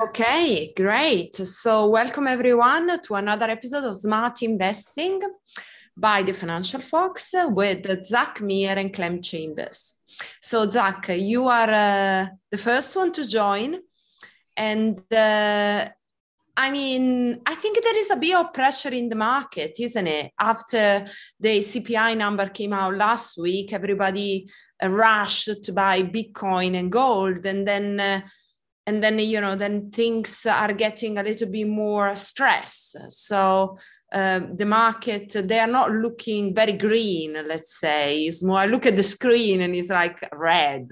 Okay, great. So, welcome everyone to another episode of Smart Investing by the Financial Fox with Zak Mir and Clem Chambers. So, Zach, you are uh, the first one to join. And uh, I mean, I think there is a bit of pressure in the market, isn't it? After the CPI number came out last week, everybody rushed to buy Bitcoin and gold. And then uh, and then you know then things are getting a little bit more stress. So um, the market they are not looking very green let's say. It's more i look at the screen and it's like red.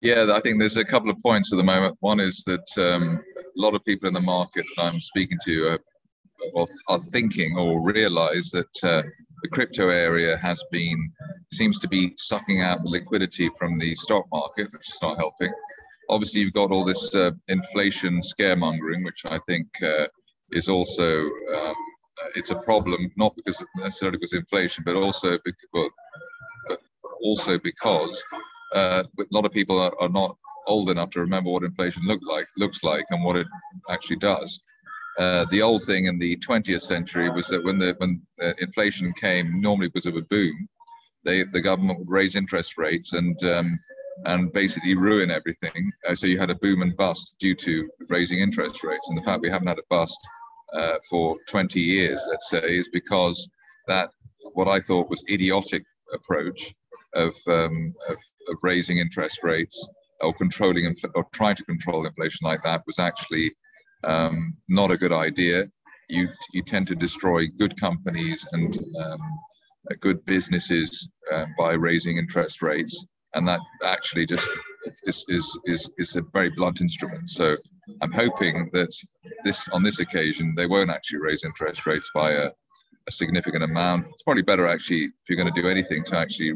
Yeah i think there's a couple of points at the moment. One is that um, a lot of people in the market that i'm speaking to are, are thinking or realize that uh, the crypto area has been seems to be sucking out the liquidity from the stock market which is not helping obviously you've got all this uh, inflation scaremongering, which I think uh, is also um, it's a problem, not because necessarily because inflation, but also because, but also because uh, a lot of people are, are, not old enough to remember what inflation look like looks like and what it actually does. Uh, the old thing in the 20th century was that when the when uh, inflation came, normally because of a boom, they the government would raise interest rates and um, and basically ruin everything. Uh, so you had a boom and bust due to raising interest rates. And the fact we haven't had a bust uh, for 20 years, let's say, is because that what I thought was idiotic approach of, um, of, of, raising interest rates or controlling infl- or trying to control inflation like that was actually um, not a good idea. You, you tend to destroy good companies and um, good businesses uh, by raising interest rates and that actually just is, is, is, is a very blunt instrument. So I'm hoping that this on this occasion they won't actually raise interest rates by a, a significant amount. It's probably better actually if you're going to do anything to actually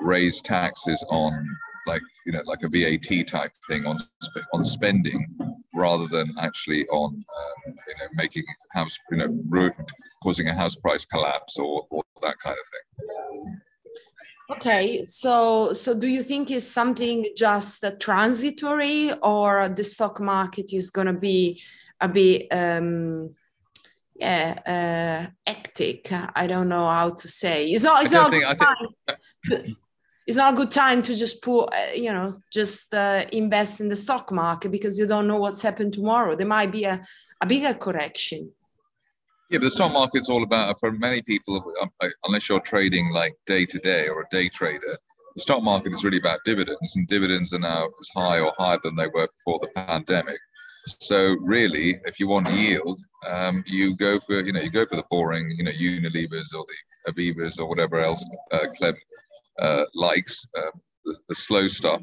raise taxes on like you know like a VAT type thing on on spending rather than actually on um, you know making house you know causing a house price collapse or, or that kind of thing. Okay, so so do you think is something just transitory, or the stock market is going to be a bit, um, yeah, uh, hectic? I don't know how to say. It's not. It's not. Think, think... it's not a good time to just put, uh, you know, just uh, invest in the stock market because you don't know what's happened tomorrow. There might be a, a bigger correction. Yeah, but the stock market's all about, for many people, um, unless you're trading like day to day or a day trader, the stock market is really about dividends, and dividends are now as high or higher than they were before the pandemic. So really, if you want yield, um, you go for you know you go for the boring you know Unilevers or the Avivas or whatever else uh, Clem uh, likes, uh, the, the slow stuff,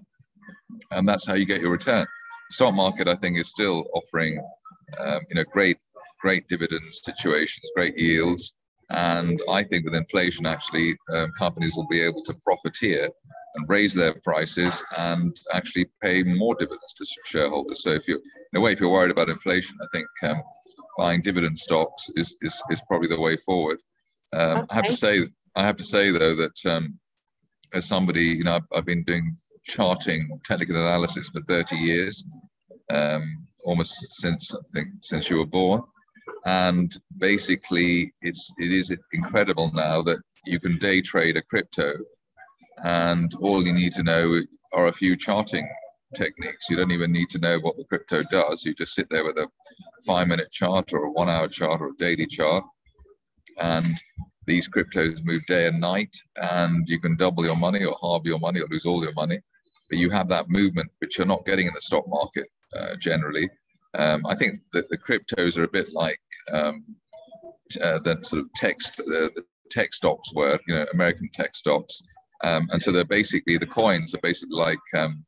and that's how you get your return. Stock market, I think, is still offering um, you know great great dividend situations, great yields. And I think with inflation, actually, um, companies will be able to profiteer and raise their prices and actually pay more dividends to shareholders. So if you, in a way, if you're worried about inflation, I think um, buying dividend stocks is, is, is probably the way forward. Um, okay. I have to say, I have to say though that um, as somebody, you know, I've, I've, been doing charting, technical analysis for 30 years, um, almost since I think since you were born and basically it's it is incredible now that you can day trade a crypto and all you need to know are a few charting techniques. You don't even need to know what the crypto does. You just sit there with a five minute chart or a one hour chart or a daily chart and these cryptos move day and night and you can double your money or halve your money or lose all your money. But you have that movement which you're not getting in the stock market uh, generally um, I think that the cryptos are a bit like um, uh, the sort of text the, the, tech stocks were, you know, American tech stocks, um, and so they're basically the coins are basically like um,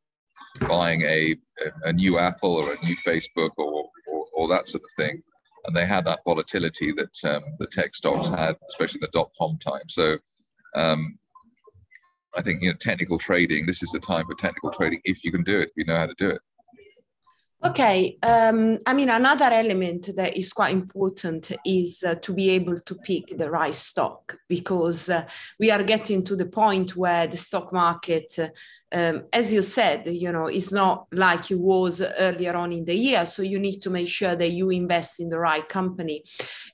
buying a, a new Apple or a new Facebook or, or, or that sort of thing, and they had that volatility that um, the tech stocks had, especially the dot com time. So. Um, I think you know technical trading. This is the time for technical trading if you can do it. You know how to do it. Okay, um, I mean, another element that is quite important is uh, to be able to pick the right stock because uh, we are getting to the point where the stock market, uh, um, as you said, you know, is not like it was earlier on in the year. So you need to make sure that you invest in the right company.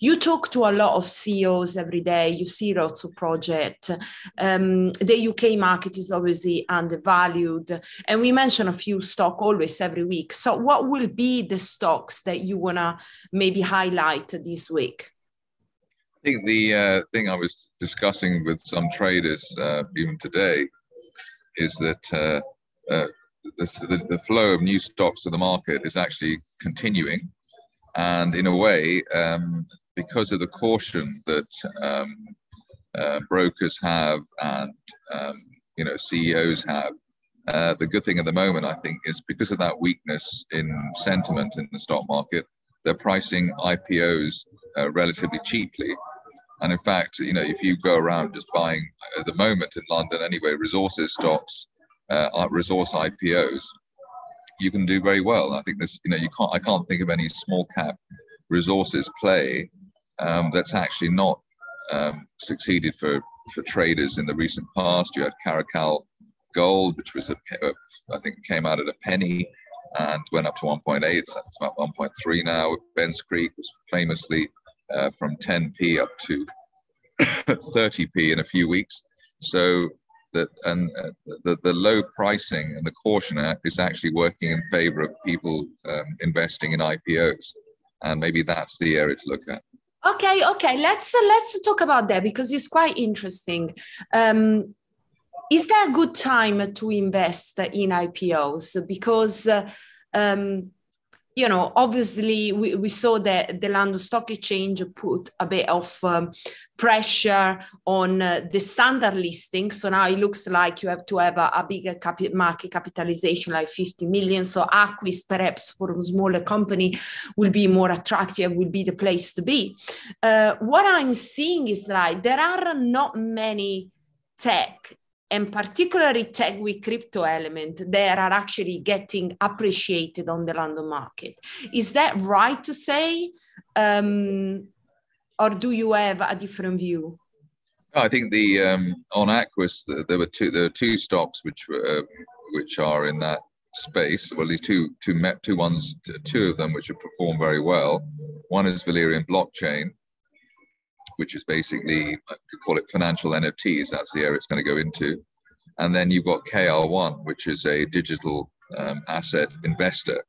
You talk to a lot of CEOs every day. You see lots of projects. Um, the UK market is obviously undervalued, and we mention a few stock always every week. So what what will be the stocks that you want to maybe highlight this week? I think the uh, thing I was discussing with some traders uh, even today is that uh, uh the, the, flow of new stocks to the market is actually continuing. And in a way, um, because of the caution that um, uh, brokers have and um, you know CEOs have uh, the good thing at the moment, I think, is because of that weakness in sentiment in the stock market, they're pricing IPOs uh, relatively cheaply. And in fact, you know, if you go around just buying at the moment in London anyway, resources stocks, uh, resource IPOs, you can do very well. I think this, you know, you can't. I can't think of any small cap resources play um, that's actually not um, succeeded for for traders in the recent past. You had Caracal gold, which was a, I think came out at a penny and went up to 1.8. So it's about 1.3 now. Bens Creek was famously uh, from 10p up to 30p in a few weeks. So that and uh, the, the low pricing and the caution act is actually working in favor of people um, investing in IPOs, and maybe that's the area to look at. Okay, okay, let's uh, let's talk about that because it's quite interesting. Um, is there a good time to invest in IPOs? Because, uh, um, you know, obviously we, we saw that the London Stock Exchange put a bit of um, pressure on uh, the standard listing. So now it looks like you have to have a, a bigger market capitalization, like 50 million. So Aquis, perhaps for a smaller company, will be more attractive, will be the place to be. Uh, what I'm seeing is like there are not many tech and particularly tech with crypto element, they are actually getting appreciated on the London market. Is that right to say? Um, or do you have a different view? I think the um, on Aquis there were two there were two stocks which uh, which are in that space. Well, these two two two ones two of them which have performed very well. One is Valereum Blockchain, which is basically, I could call it financial NFTs. That's the area it's going to go into. And then you've got KR1, which is a digital um, asset investor.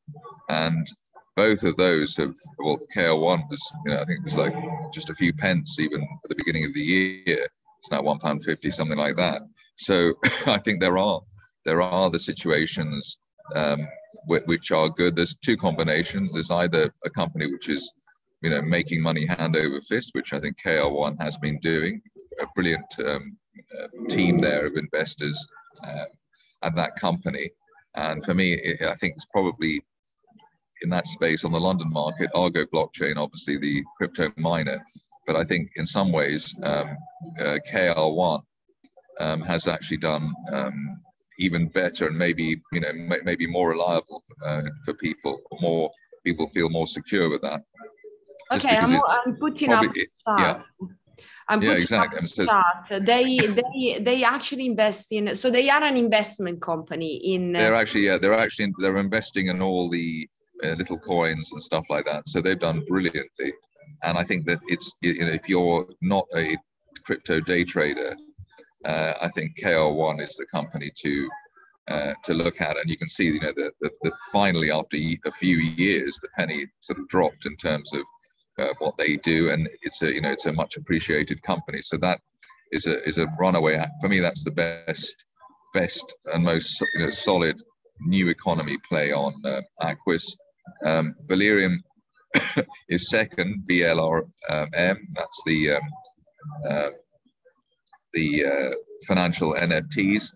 And both of those have, well, KR1 was, you know, I think it was like just a few pence even at the beginning of the year. It's now one pound fifty, something like that. So I think there are there are the situations um, which are good. There's two combinations. There's either a company which is you know, making money hand over fist, which I think KR1 has been doing. A brilliant um, uh, team there of investors um, at that company. And for me, it, I think it's probably in that space on the London market, Argo blockchain, obviously the crypto miner. But I think in some ways, um, uh, KR1 um, has actually done um, even better and maybe you know maybe more reliable uh, for people. More people feel more secure with that. Okay, I'm, I'm, putting probably, up. Yeah. I'm yeah, exactly. So, they they they actually invest in. So they are an investment company in. Uh, they're actually yeah. They're actually they're investing in all the uh, little coins and stuff like that. So they've done brilliantly, and I think that it's you know if you're not a crypto day trader, uh, I think KR1 is the company to uh, to look at, and you can see, you know, that finally after a few years, the penny sort of dropped in terms of uh, what they do, and it's a you know it's a much appreciated company. So that is a is a runaway act. For me, that's the best best and most you know, solid new economy play on uh, Aquis. Um, Valereum is second, VLRM. That's the um, uh, the uh, financial NFTs,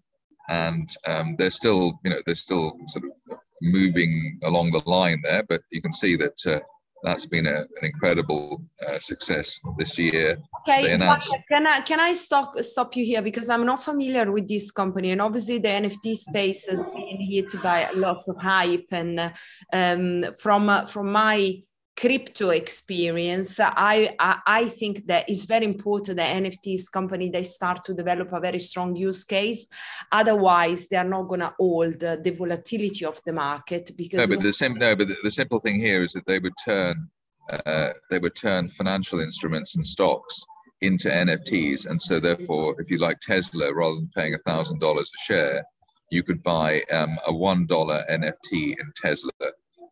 and um, they're still you know they're still sort of moving along the line there. But you can see that uh, that's been a, an incredible uh, success this year. Okay, announced... can I can I stop stop you here because I'm not familiar with this company, and obviously the NFT space has been hit by lots of hype, and um, from uh, from my crypto experience, I, I, I think that it's very important that NFTs company they start to develop a very strong use case. Otherwise, they are not going to hold the, the, volatility of the market because. No, but the sim- no, but the, the simple thing here is that they would turn uh, they would turn financial instruments and stocks into NFTs, and so therefore, if you like Tesla, rather than paying a thousand dollars a share, you could buy um, a one dollar NFT in Tesla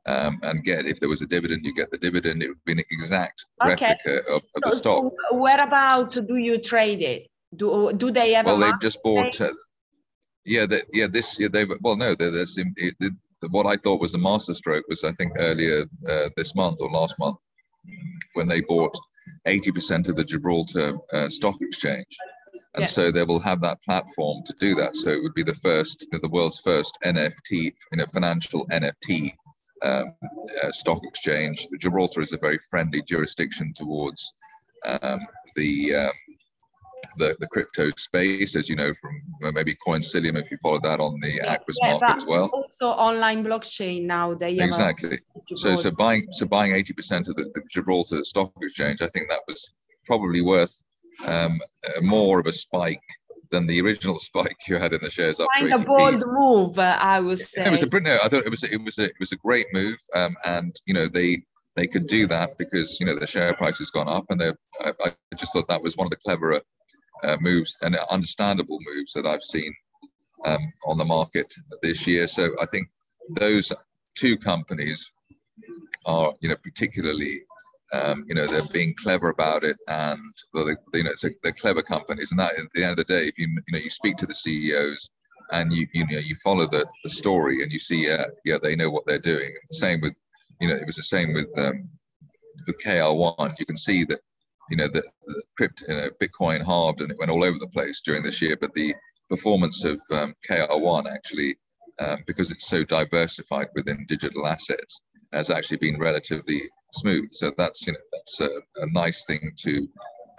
um, and get if there was a dividend, you get the dividend. It would be an exact okay. replica of, of so, the stock. So where about do you trade it? Do do they ever? Well, they've just bought. Uh, yeah, they, yeah. This yeah, they well no, there's it, it, what I thought was the masterstroke was I think earlier uh, this month or last month when they bought 80% of the Gibraltar uh, Stock Exchange. And yeah. so they will have that platform to do that. So it would be the first, the world's first NFT, you know, financial NFT um, uh, stock exchange. Gibraltar is a very friendly jurisdiction towards um, the, um, the, the crypto space, as you know from maybe Coinsilium, if you follow that on the Aquis yeah, market as well. Also online blockchain now. They exactly. So so buying so buying eighty percent of the, the, Gibraltar Stock Exchange, I think that was probably worth um, more of a spike than the original spike you had in the shares up. Kind of bold move, uh, I was saying. It was a brilliant. I thought it was it was a, it was a great move, um, and you know they they could do that because you know the share price has gone up, and they I, I just thought that was one of the cleverer uh, moves and understandable moves that I've seen um, on the market this year. So I think those two companies are you know particularly um, you know, they're being clever about it, and well, they, you know, a, they're clever companies. And that, at the end of the day, if you you know you speak to the CEOs and you you know you follow the, the story and you see, uh, yeah, they know what they're doing. Same with, you know, it was the same with um, with KR1. You can see that, you know, the, the crypt, you know, Bitcoin halved and it went all over the place during this year, but the performance of um, KR1 actually, um, because it's so diversified within digital assets, has actually been relatively smooth. So that's you know that's a, a nice thing to,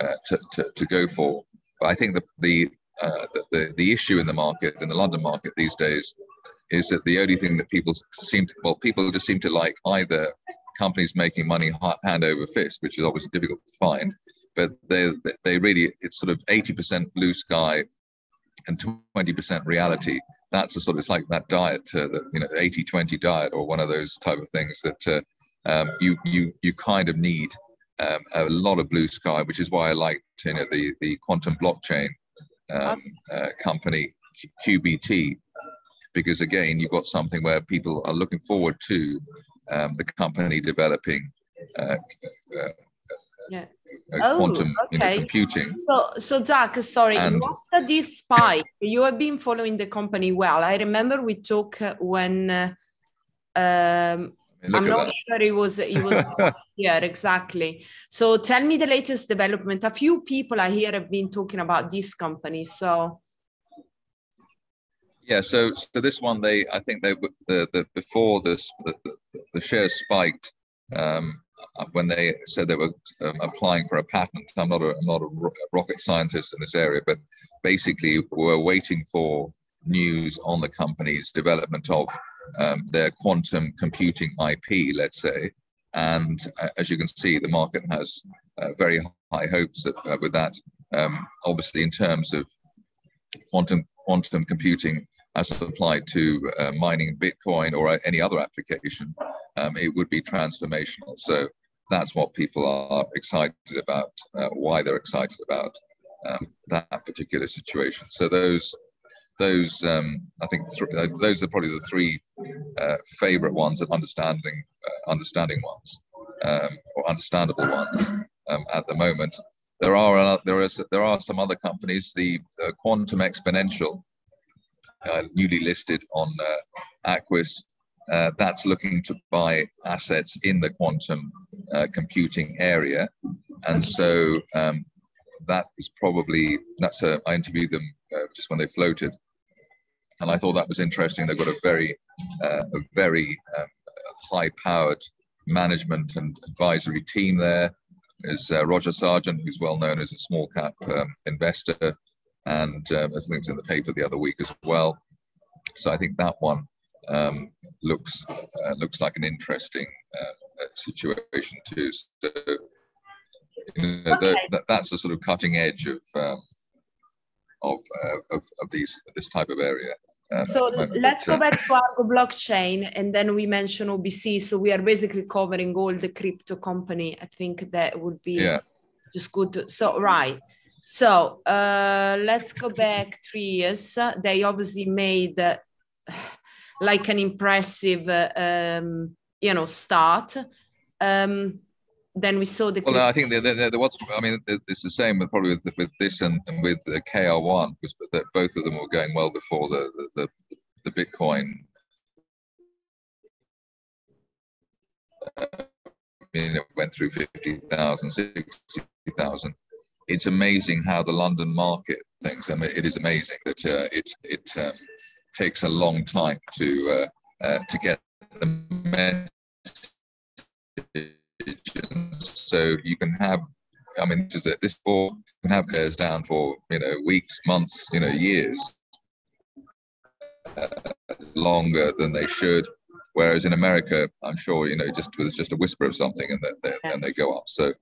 uh, to, to to go for. But I think the the, uh, the, the the issue in the market in the London market these days is that the only thing that people seem to well people just seem to like either companies making money hand over fist, which is obviously difficult to find, but they they really it's sort of 80% blue sky and 20% reality. That's a sort of it's like that diet, uh, you know 80-20 diet or one of those type of things that uh, um, you you you kind of need um, a lot of blue sky, which is why I liked you know the the quantum blockchain um, uh, company QBT, because again you've got something where people are looking forward to um, the company developing. Uh, uh, yeah. Uh, oh, quantum okay. you know, computing. So, so Zak, sorry, and, after this spike, you have been following the company well. I remember we talked when uh, um, I'm not that. sure it was it was yeah exactly. So tell me the latest development. A few people I hear have been talking about this company. So yeah, so so this one they I think they the, the before this the, the, the shares spiked um, when they said they were um, applying for a patent. I'm not a I'm not a rocket scientist in this area, but basically we're waiting for news on the company's development of um, their quantum computing IP, let's say. And uh, as you can see, the market has uh, very high hopes that, uh, with that. Um, obviously, in terms of quantum quantum computing as applied to uh, mining Bitcoin or any other application, um, it would be transformational. So that's what people are excited about, uh, why they're excited about um, that particular situation. So those those um, I think th- uh, those are probably the three uh, favorite ones of understanding uh, understanding ones um, or understandable ones um, at the moment. There are uh, there is there are some other companies. The uh, Quantum Exponential, uh, newly listed on Aquis, that's looking to buy assets in the quantum computing area, and so um, that is probably that's a I interviewed them uh, just when they floated, and I thought that was interesting. They've got a very, uh, a very um, high-powered management and advisory team. There's uh, Roger Sargent, who's well known as a small cap um, investor, and um, I think it was in the paper the other week as well. So I think that one um, looks uh, looks like an interesting uh, situation too. So you know, okay. the, that's the sort of cutting edge of um, of, uh, of, of these this type of area. Um, so let's go back to Argo blockchain and then we mention OBC. So we are basically covering all the crypto company. I think that would be yeah. just good. To, so right. So uh, let's go back three years. They obviously made uh, like an impressive, uh, um, you know, start. Um, then we saw the. Well, no, I think there, there, there was. I mean, it's the same with probably with, with this and, and with the KR1 because that both of them were going well before the the, the, the Bitcoin. Uh, I mean, it went through 50,000, 60,000. It's amazing how the London market thinks. I mean, it is amazing that uh, it it um, takes a long time to uh, uh to get the message so you can have, I mean, this is a, this ball can have players down for you know weeks, months, you know, years, uh, longer than they should. Whereas in America, I'm sure you know just with just a whisper of something and they, and they go up. So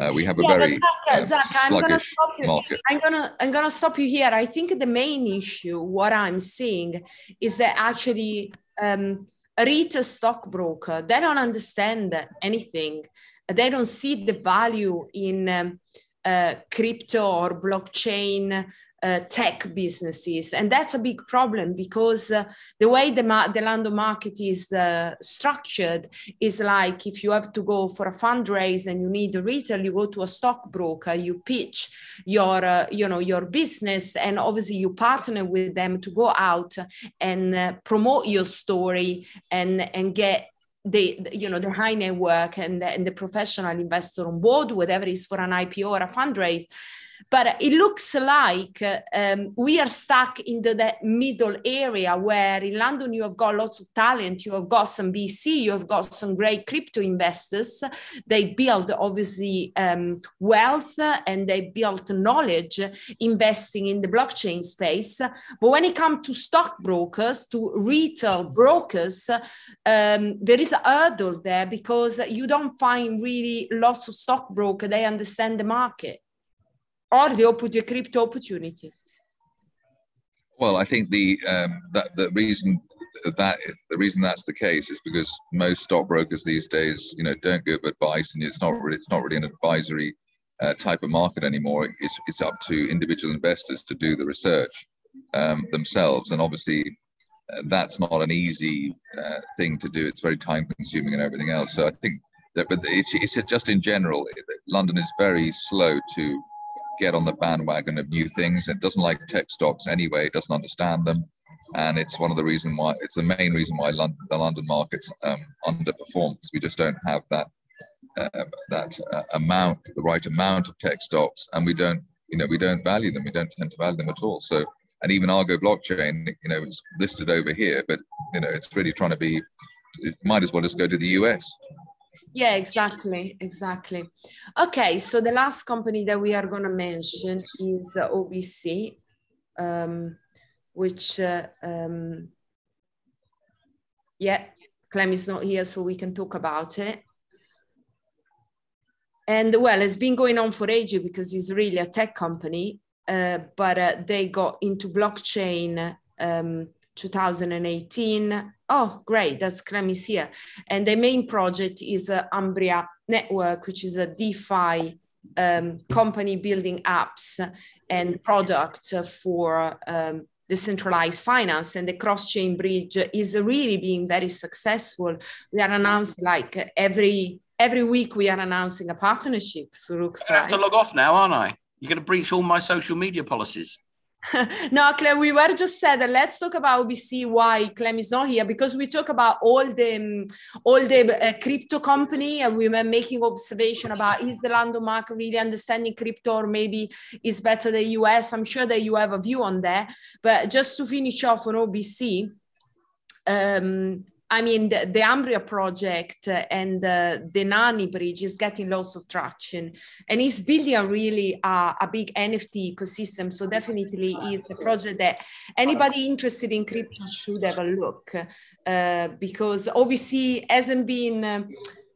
uh, we have a yeah, very Zak, um, Zak, sluggish I'm market. I'm gonna I'm gonna stop you here. I think the main issue, what I'm seeing, is that actually um, a retail stockbroker, they don't understand anything. They don't see the value in um, uh, crypto or blockchain uh, tech businesses. And that's a big problem because uh, the way the, ma- the London market is uh, structured is like if you have to go for a fundraise and you need a retail, you go to a stockbroker, you pitch your, uh, you know, your business, and obviously you partner with them to go out and uh, promote your story and, and get the you know the high network and the, and the professional investor on board whatever is for an ipo or a fundraise but it looks like um, we are stuck in the, the, middle area where in London you have got lots of talent, you have got some VC, you have got some great crypto investors. They build obviously um, wealth and they build knowledge investing in the blockchain space. But when it comes to stockbrokers, to retail brokers, um, there is a hurdle there because you don't find really lots of stockbrokers. They understand the market or the crypto opportunity? Well, I think the um, that the reason that the reason that's the case is because most stockbrokers these days, you know, don't give advice, and it's not really it's not really an advisory uh, type of market anymore. It's it's up to individual investors to do the research um, themselves, and obviously. Uh, that's not an easy uh, thing to do. It's very time consuming and everything else. So I think that, but it's, it's just in general, London is very slow to get on the bandwagon of new things. It doesn't like tech stocks anyway. It doesn't understand them, and it's one of the reason why it's the main reason why London, the London markets um, underperform because we just don't have that uh, that uh, amount, the right amount of tech stocks, and we don't you know we don't value them. We don't tend to value them at all. So and even Argo blockchain, you know, it's listed over here, but you know, it's really trying to be. It might as well just go to the US. Yeah, exactly, exactly. Okay, so the last company that we are going to mention is uh, OBC, um, which, uh, um, yeah, Clem is not here, so we can talk about it. And well, it's been going on for ages because it's really a tech company, uh, but uh, they got into blockchain um, 2018. Oh, great, that's Clemis here. And the main project is uh, Umbria Network, which is a DeFi um, company building apps and products for um, decentralized finance. And the cross-chain bridge is really being very successful. We are announcing like every every week we are announcing a partnership. So I have to log off now, aren't I? You're going to breach all my social media policies. no, Clem, we were just said that let's talk about OBC why Clem is not here because we talk about all the um, all the uh, crypto company and we were making observation about is the London market really understanding crypto or maybe is better the US. I'm sure that you have a view on that. But just to finish off on OBC, um, I mean, the, the Umbria project and the Narni Bridge is getting lots of traction and it's building a really uh, a big NFT ecosystem. So definitely is the project that anybody interested in crypto should have a look uh, because obviously hasn't been. Uh,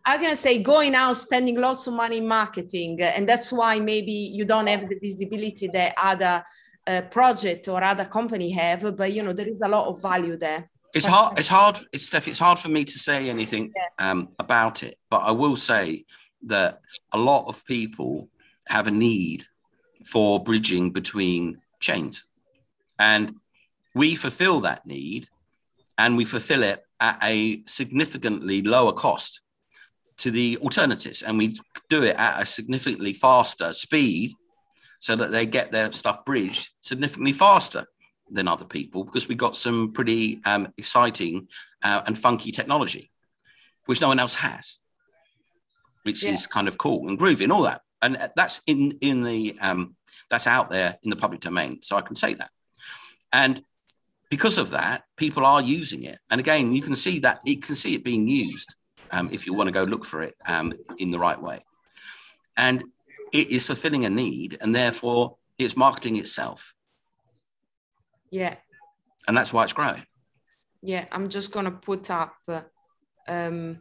I'm gonna say going out spending lots of money in marketing, and that's why maybe you don't have the visibility that other uh, project or other company have. But you know there is a lot of value there. It's hard. It's hard. It's Steph. It's hard for me to say anything um, about it, but I will say that a lot of people have a need for bridging between chains, and we fulfill that need, and we fulfill it at a significantly lower cost to the alternatives, and we do it at a significantly faster speed, so that they get their stuff bridged significantly faster than other people because we got some pretty um, exciting uh, and funky technology, which no one else has, which yeah. is kind of cool and groovy and all that. And that's in in the um, that's out there in the public domain, so I can say that. And because of that, people are using it. And again, you can see that you can see it being used um, if you want to go look for it um, in the right way. And it is fulfilling a need, and therefore it's marketing itself. Yeah. And that's why it's growing. Yeah, I'm just going to put up. Um,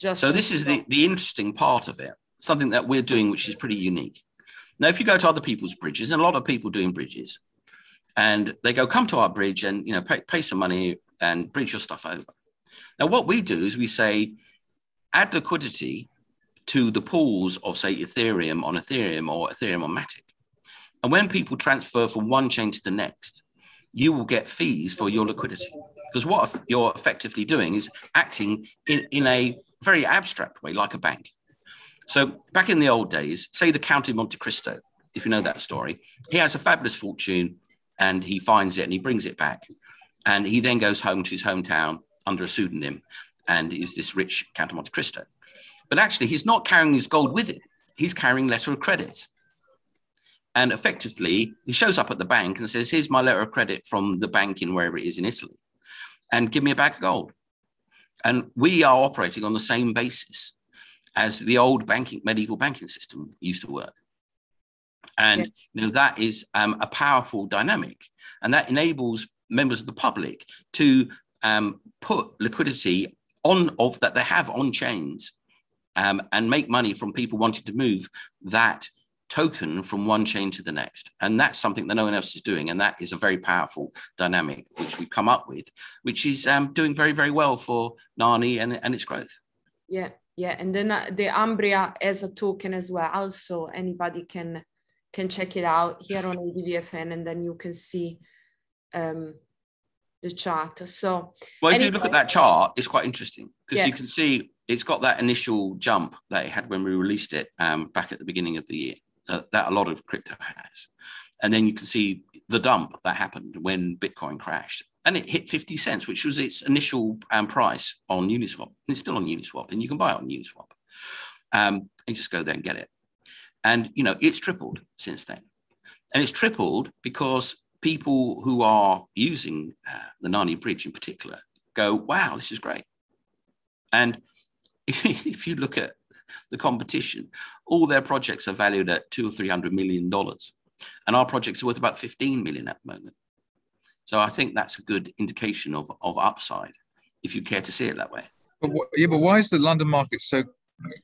just so this is the, the interesting part of it, something that we're doing, which is pretty unique. Now, if you go to other people's bridges, and a lot of people doing bridges, and they go, come to our bridge and you know pay, pay some money and bridge your stuff over. Now, what we do is we say, add liquidity to the pools of say Ethereum on Ethereum or Ethereum on Matic. And when people transfer from one chain to the next, you will get fees for your liquidity. Because what you're effectively doing is acting in, in a very abstract way, like a bank. So back in the old days, say the Count of Monte Cristo, if you know that story, he has a fabulous fortune and he finds it and he brings it back. And he then goes home to his hometown under a pseudonym and is this rich Count of Monte Cristo. But actually, he's not carrying his gold with him. He's carrying letter of credit. And effectively, he shows up at the bank and says, Here's my letter of credit from the bank in wherever it is in Italy, and give me a bag of gold. And we are operating on the same basis as the old banking, medieval banking system used to work. And yeah. you know that is um, a powerful dynamic, and that enables members of the public to um, put liquidity on of that they have on chains um, and make money from people wanting to move that token from one chain to the next. And that's something that no one else is doing. And that is a very powerful dynamic which we've come up with, which is um, doing very, very well for Narni and, and its growth. Yeah, yeah. And then uh, the Umbria as a token as well. So anybody can can check it out here on ADVFN and then you can see um, the chart. So well, if anyway, you look at that chart, it's quite interesting because yeah. you can see it's got that initial jump that it had when we released it um, back at the beginning of the year uh, that a lot of crypto has. And then you can see the dump that happened when Bitcoin crashed. And it hit 50 cents, which was its initial um, price on Uniswap. And It's still on Uniswap, and you can buy it on Uniswap. Um, and just go there and get it. And, you know, it's tripled since then. And it's tripled because people who are using uh, the Narni Bridge in particular go, wow, this is great. And if you look at the competition, all their projects are valued at two or three hundred million dollars, and our projects are worth about fifteen million at the moment. So I think that's a good indication of of upside, if you care to see it that way. But yeah, but why is the London market so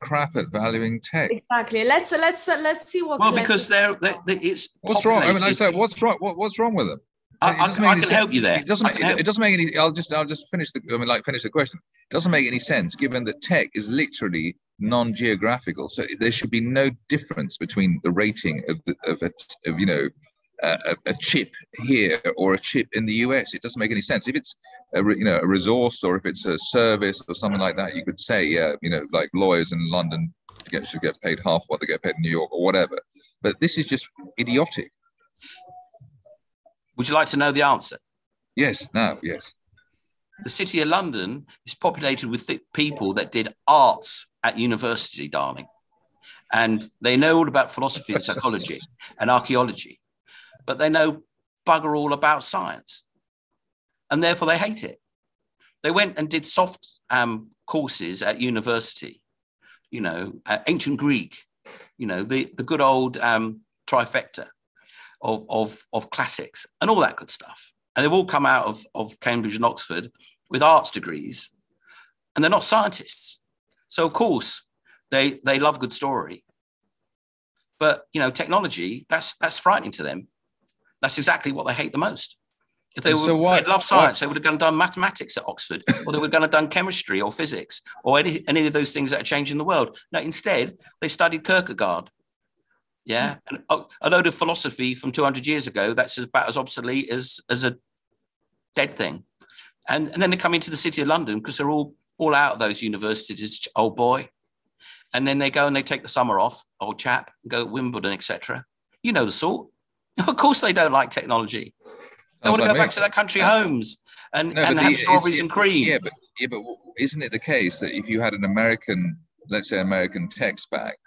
crap at valuing tech? Exactly. Let's let's let's see what. Well, because they're, they're, they're it's. What's wrong? I mean, I said, what's wrong? What, what's wrong with them? I, I, I can help you there. It doesn't. Make, it, it, doesn't make any. I'll just. I'll just finish the. I mean, like finish the question. It doesn't make any sense given that tech is literally non-geographical. So there should be no difference between the rating of the, of, a, of you know a, a, chip here or a chip in the US. It doesn't make any sense. If it's a you know a resource or if it's a service or something like that, you could say yeah you know like lawyers in London get, should get paid half what they get paid in New York or whatever. But this is just idiotic. Would you like to know the answer? Yes, now, yes. The city of London is populated with people that did arts at university, darling. And they know all about philosophy and psychology and archaeology, but they know bugger all about science. and therefore they hate it. They went and did soft um, courses at university, you know, ancient Greek, you know, the, the good old um, trifecta of, of, of classics and all that good stuff. And they've all come out of, of Cambridge and Oxford with arts degrees, and they're not scientists. So, of course, they, they love good story. But, you know, technology, that's, that's frightening to them. That's exactly what they hate the most. If they so would, love science, they would have gone done mathematics at Oxford, or they would have gone done chemistry or physics, or any, any of those things that are changing the world. No, instead, they studied Kierkegaard. Yeah, and a, a load of philosophy from 200 years ago that's about as obsolete as, as a dead thing. And, and then they come into the city of London because they're all, all out of those universities, old boy. And then they go and they take the summer off, old chap, go Wimbledon, etc. You know the sort. Of course, they don't like technology. They want to go back to their country homes and, no, and have the, strawberries and cream. Yeah, but yeah, but isn't it the case that if you had an American, let's say American tech back,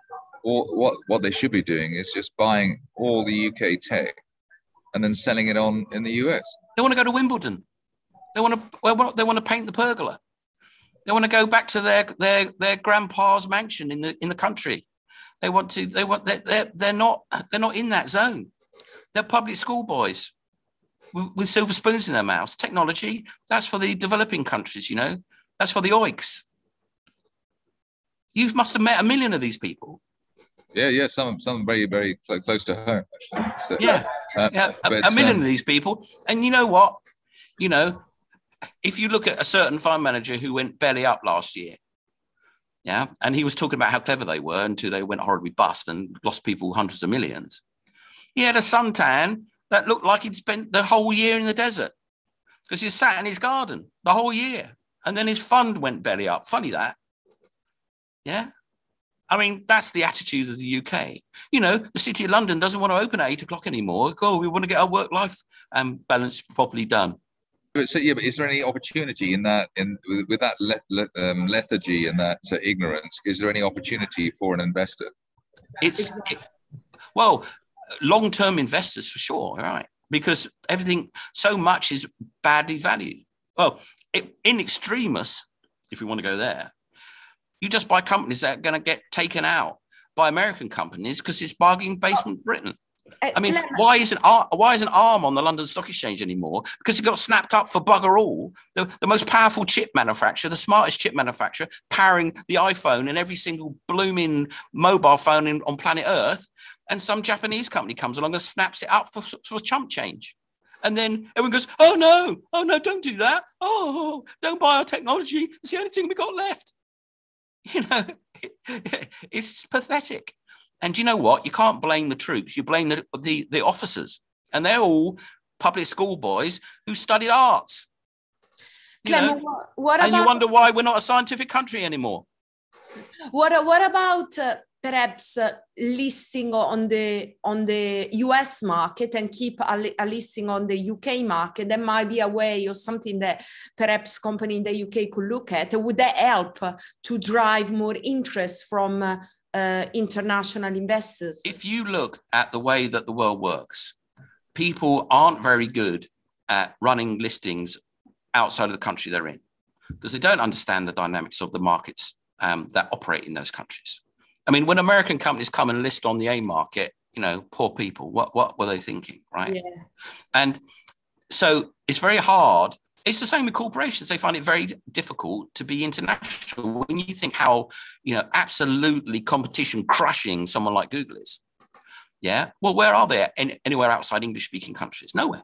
or what what they should be doing is just buying all the UK tech and then selling it on in the US. They want to go to Wimbledon. They want to they want to paint the pergola. They want to go back to their their their grandpa's mansion in the in the country. They want to they want they're, they're, they're not they're not in that zone. They're public school boys with silver spoons in their mouths. Technology, that's for the developing countries, you know, that's for the oiks. You must have met a million of these people. Yeah, yeah, some some very very close to home actually. So, yes, uh, yeah, a, a million um, of these people, and you know what? You know, if you look at a certain fund manager who went belly up last year, yeah, and he was talking about how clever they were until they went horribly bust and lost people hundreds of millions. He had a suntan that looked like he'd spent the whole year in the desert because he sat in his garden the whole year. And then his fund went belly up. Funny that. Yeah. I mean, that's the attitude of the UK. You know, the City of London doesn't want to open at eight o'clock anymore. Oh, we want to get our work life um, balance properly done. But so yeah, but is there any opportunity in that in with, with that le- le- um, lethargy and that uh, ignorance? Is there any opportunity for an investor? It's it, well, long-term investors for sure, right? Because everything, so much is badly valued. Well, it, in extremis, if we want to go there, you just buy companies that are going to get taken out by American companies because it's bargain basement Britain. I eh, mean, why isn't why isn't ARM on the London Stock Exchange anymore? Because it got snapped up for bugger all. The, the most powerful chip manufacturer, the smartest chip manufacturer, powering the iPhone and every single blooming mobile phone in, on planet Earth, and some Japanese company comes along and snaps it up for, for chump change. And then everyone goes, oh no, oh no, don't do that. Oh, don't buy our technology. It's the only thing we got left. You know, it's pathetic. And you know what? You can't blame the troops. You blame the, the, the officers. And they're all public school boys who studied arts. You know? what about, and you wonder why we're not a scientific country anymore. What, what about uh, perhaps uh, listing on the on the US market and keep a, a, listing on the UK market, that might be a way or something that perhaps company in the UK could look at. Would that help to drive more interest from uh, uh, international investors? If you look at the way that the world works, people aren't very good at running listings outside of the country they're in because they don't understand the dynamics of the markets um, that operate in those countries. I mean, when American companies come and list on the AIM market, you know, poor people, what what were they thinking, right? Yeah. And so it's very hard. It's the same with corporations. They find it very difficult to be international when you think how, you know, absolutely competition crushing someone like Google is. Yeah. Well, where are they? Any, anywhere outside English speaking countries? Nowhere.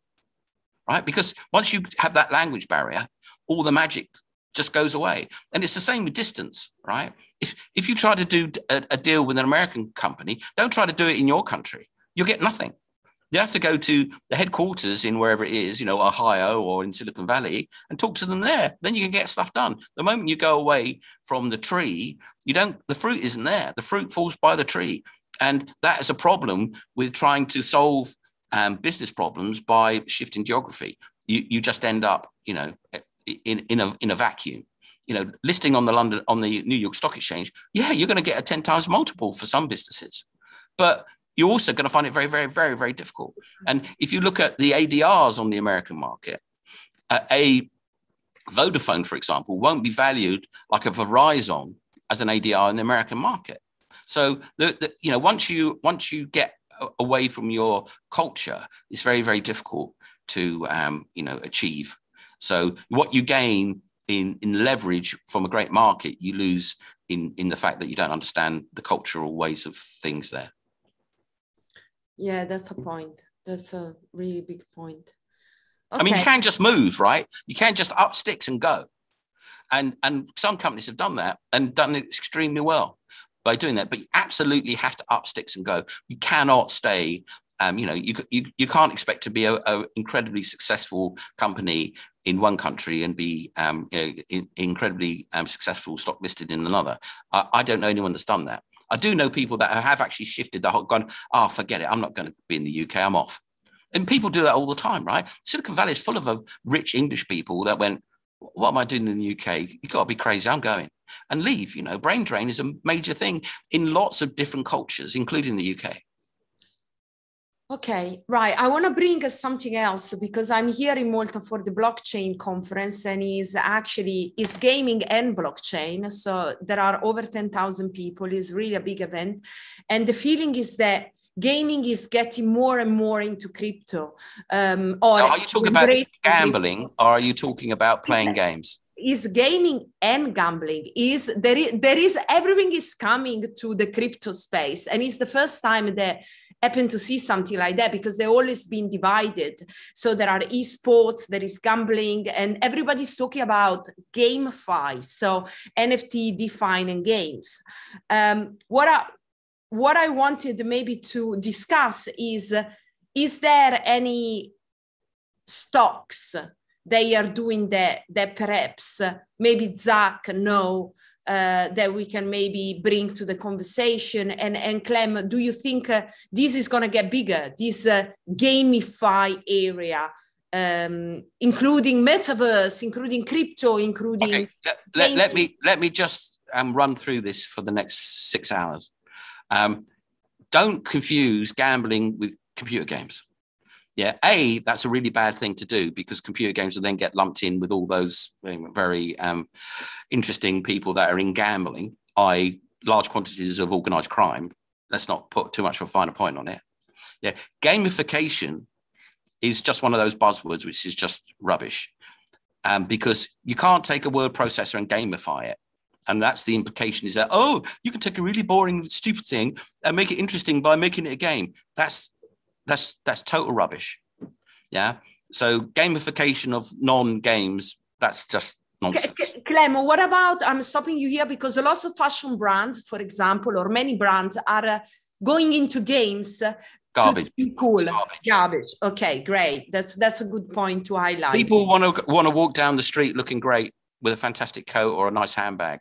Right. Because once you have that language barrier, all the magic just goes away. And it's the same with distance, right? If if you try to do a, a, deal with an American company, don't try to do it in your country. You'll get nothing. You have to go to the headquarters in wherever it is, you know, Ohio or in Silicon Valley, and talk to them there. Then you can get stuff done. The moment you go away from the tree, you don't. The fruit isn't there. The fruit falls by the tree, and that is a problem with trying to solve um, business problems by shifting geography. You you just end up, you know, in, in, a, in a vacuum. You know, listing on the London on the New York Stock Exchange, yeah, you're going to get a 10 times multiple for some businesses. But you're also going to find it very, very, very, very difficult. And if you look at the ADRs on the American market, uh, a Vodafone, for example, won't be valued like a Verizon as an ADR in the American market. So the, the you know once you once you get away from your culture, it's very very difficult to um, you know achieve. So what you gain in in leverage from a great market, you lose in in the fact that you don't understand the cultural ways of things there. Yeah, that's a point. That's a really big point. Okay. I mean, you can't just move, right? You can't just up sticks and go. And and some companies have done that and done it extremely well by doing that. But you absolutely have to up sticks and go. You cannot stay. Um, you know, you, you you can't expect to be a, a incredibly successful company in one country and be um, you know, in, incredibly um, successful stock listed in another. I, I, don't know anyone that's done that. I do know people that have actually shifted the whole, gone, oh, forget it, I'm not going to be in the UK, I'm off. And people do that all the time, right? Silicon Valley is full of uh, rich English people that went, what am I doing in the UK? You've got to be crazy, I'm going. And leave, you know, brain drain is a major thing in lots of different cultures, including the UK. Okay, right. I want to bring us something else because I'm here in Malta for the blockchain conference and is actually is gaming and blockchain. So there are over 10,000 people. It's really a big event. And the feeling is that gaming is getting more and more into crypto. Um, or now, are you talking about gambling or are you talking about playing games? is gaming and gambling is there is, there is everything is coming to the crypto space and it's the first time that happen to see something like that because they've always been divided. So there are esports, there is gambling, and everybody's talking about GameFi, so NFT defining games. Um, what I what I wanted maybe to discuss is is there any stocks they are doing that that perhaps maybe Zak know uh, that we can maybe bring to the conversation? And, and Clem, do you think uh, this is going to get bigger, this uh, GameFi area? Um, including metaverse, including crypto, including. Okay. Let, let, let, me let me just um, run through this for the next six hours. Um, don't confuse gambling with computer games. Yeah, A, that's a really bad thing to do because computer games will then get lumped in with all those very um, interesting people that are in gambling, i.e., large quantities of organized crime. Let's not put too much of a finer point on it. Yeah, gamification is just one of those buzzwords, which is just rubbish. Um, because you can't take a word processor and gamify it. And that's the implication is that, oh, you can take a really boring, stupid thing and make it interesting by making it a game. That's that's that's total rubbish. Yeah. So gamification of non-games, that's just nonsense. Clem, what about I'm stopping you here because a lot of fashion brands, for example, or many brands are uh, going into games garbage cool garbage. garbage okay great that's that's a good point to highlight people want to want to walk down the street looking great with a fantastic coat or a nice handbag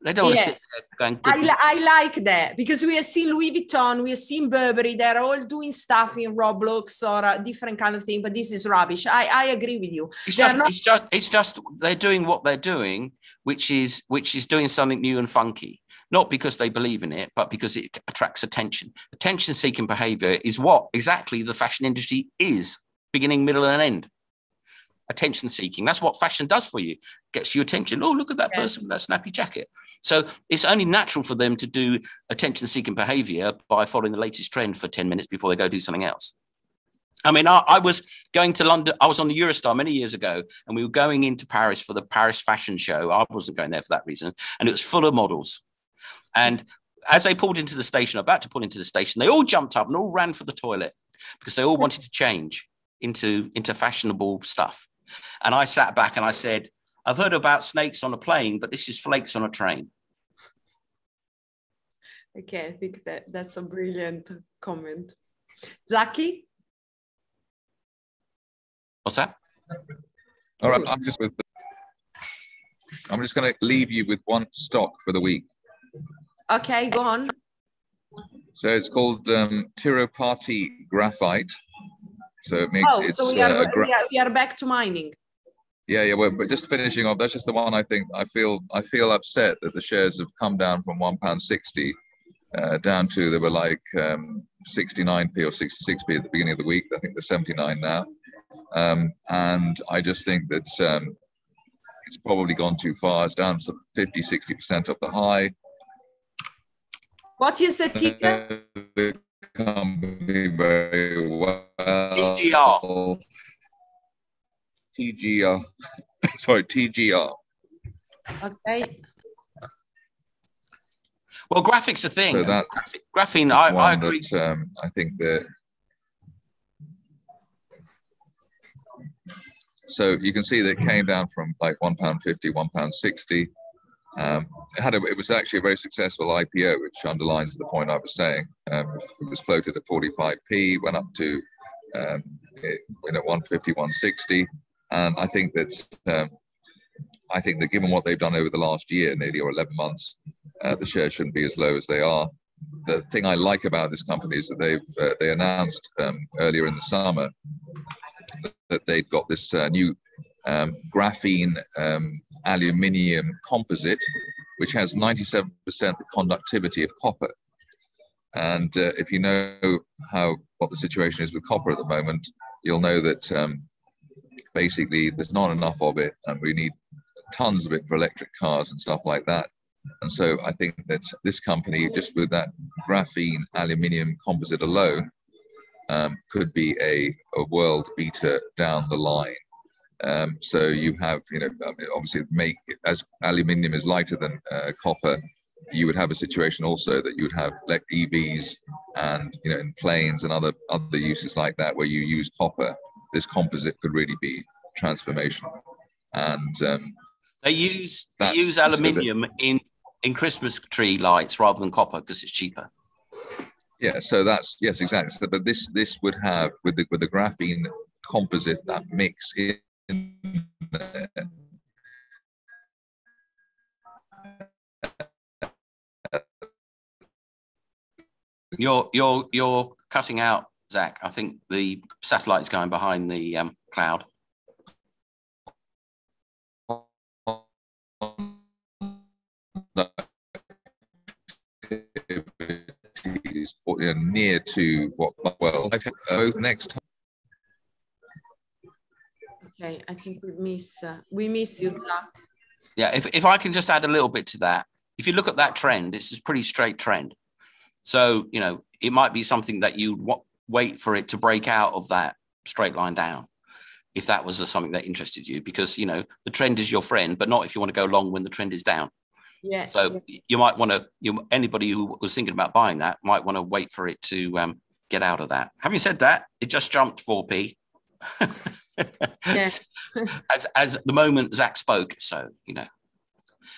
they don't yeah. want to I, I like that because we have seen Louis Vuitton, we have seen Burberry, they're all doing stuff in Roblox or a different kind of thing, but this is rubbish. I, I agree with you. It's just, not- it's just it's just they're doing what they're doing, which is which is doing something new and funky. Not because they believe in it, but because it attracts attention. Attention seeking behavior is what exactly the fashion industry is beginning, middle, and end attention seeking. That's what fashion does for you. Gets you attention. Oh, look at that yeah. person with that snappy jacket. So it's only natural for them to do attention seeking behavior by following the latest trend for 10 minutes before they go do something else. I mean, I, I, was going to London. I was on the Eurostar many years ago, and we were going into Paris for the Paris Fashion Show. I wasn't going there for that reason, and it was full of models. And as they pulled into the station, about to pull into the station, they all jumped up and all ran for the toilet because they all wanted to change into into fashionable stuff. And I sat back and I said, I've heard about snakes on a plane, but this is flakes on a train. Okay, I think that that's a brilliant comment. Zaki? What's that? All right, I'm just with. I'm just going to leave you with one stock for the week. Okay, go on. So it's called um, Tirupati Graphite. So it makes oh, so we are, uh, we are, we are back to mining. Yeah, yeah, we're, but just finishing off. That's just the one I think I feel I feel upset that the shares have come down from one pound sixty uh, down to they were like um, 69p or 66p at the beginning of the week. I think they're 79 now. Um, and I just think that um, it's probably gone too far. It's down to 50, 60% of the high. What is the ticker? The company very well. TGR. TGR. Sorry, TGR. Okay. Well, graphics a thing. So that- Graphic- graphene, I, I agree. that um, I think that. So you can see that it came down from like one pound fifty, one pound sixty. Um, it had a, it was actually a very successful IPO, which underlines the point I was saying. Um, it was floated at 45p, went up to um, it went at 150, 160, and I think that um, I think that given what they've done over the last year, nearly or 11 months, uh, the shares shouldn't be as low as they are. The thing I like about this company is that they've uh, they announced um, earlier in the summer that they've got this uh, new um, graphene um, aluminium composite, which has 97% the conductivity of copper. And uh, if you know how what the situation is with copper at the moment, you'll know that um, basically there's not enough of it, and we need tons of it for electric cars and stuff like that. And so I think that this company, just with that graphene aluminium composite alone, um, could be a, a world beater down the line. Um, so you have, you know, obviously make as aluminium is lighter than uh, copper, you would have a situation also that you would have like EVs and you know in planes and other other uses like that where you use copper. This composite could really be transformational. And um, They use they use just a bit- aluminium in in Christmas tree lights rather than copper because it's cheaper. Yeah, so that's yes, exactly. So, but this this would have with the with the graphene composite that mix in You're you're you're cutting out, Zak. I think the satellite's going behind the um, cloud. is near to what well both next time. Okay, I think we miss uh, we miss you. Yeah, if, if I can just add a little bit to that, if you look at that trend, it's a pretty straight trend. So, you know, it might be something that you w- wait for it to break out of that straight line down, if that was a, something that interested you, because, you know, the trend is your friend, but not if you want to go long when the trend is down. Yeah. So you might want to, you anybody who was thinking about buying that might want to wait for it to um, get out of that. Having said that, it just jumped 4p. Yeah. as, as the moment Zak spoke. So, you know,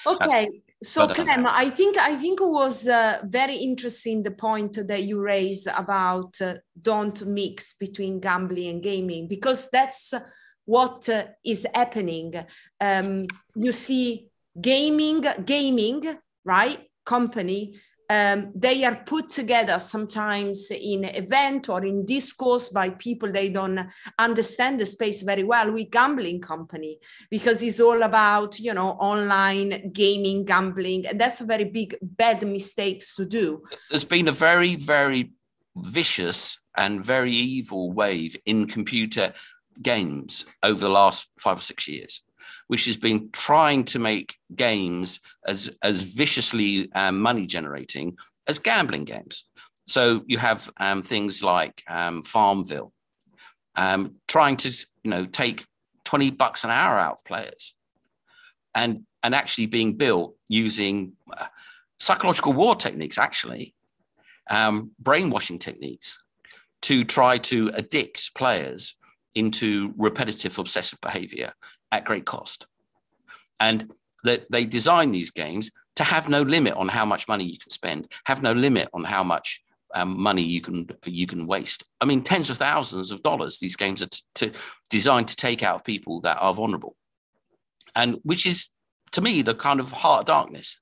Okay, so but, Clem, I think I think it was uh, very interesting the point that you raised about uh, don't mix between gambling and gaming because that's what uh, is happening. Um, you see, gaming, gaming, right? Company. Um, they are put together sometimes in event or in discourse by people they don't understand the space very well. With gambling company because it's all about you know online gaming gambling and that's a very big bad mistakes to do. There's been a very, very vicious and very evil wave in computer games over the last five or six years, which has been trying to make games as, as viciously um, money generating as gambling games. So you have um, things like um, Farmville, um, trying to you know take 20 bucks an hour out of players and and actually being built using uh, psychological war techniques actually um, brainwashing techniques to try to addict players into repetitive obsessive behavior at great cost and that they design these games to have no limit on how much money you can spend have no limit on how much um, money you can you can waste. I mean, tens of thousands of dollars. These games are t- to, designed to take out people that are vulnerable, and which is to me the kind of heart of darkness,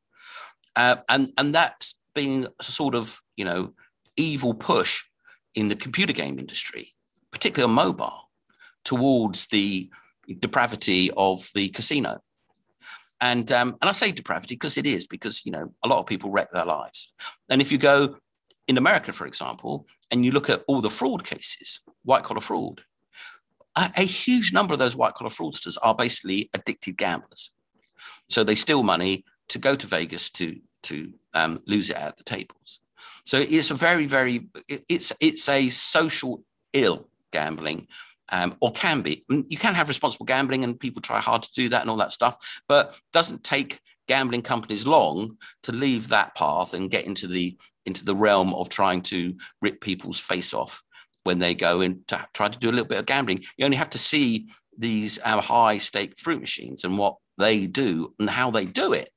uh, and and that's been a sort of you know evil push in the computer game industry, particularly on mobile, towards the depravity of the casino. And um, and I say depravity because it is because you know a lot of people wreck their lives. And if you go in America, for example, and you look at all the fraud cases, white collar fraud, a, a huge number of those white collar fraudsters are basically addicted gamblers. So they steal money to go to Vegas to to um, lose it at the tables. So it's a very, very it's it's a social ill gambling, um, or can be. You can have responsible gambling, and people try hard to do that and all that stuff, but doesn't take gambling companies long to leave that path and get into the into the realm of trying to rip people's face off when they go in to try to do a little bit of gambling. You only have to see these uh, high stake fruit machines and what they do and how they do it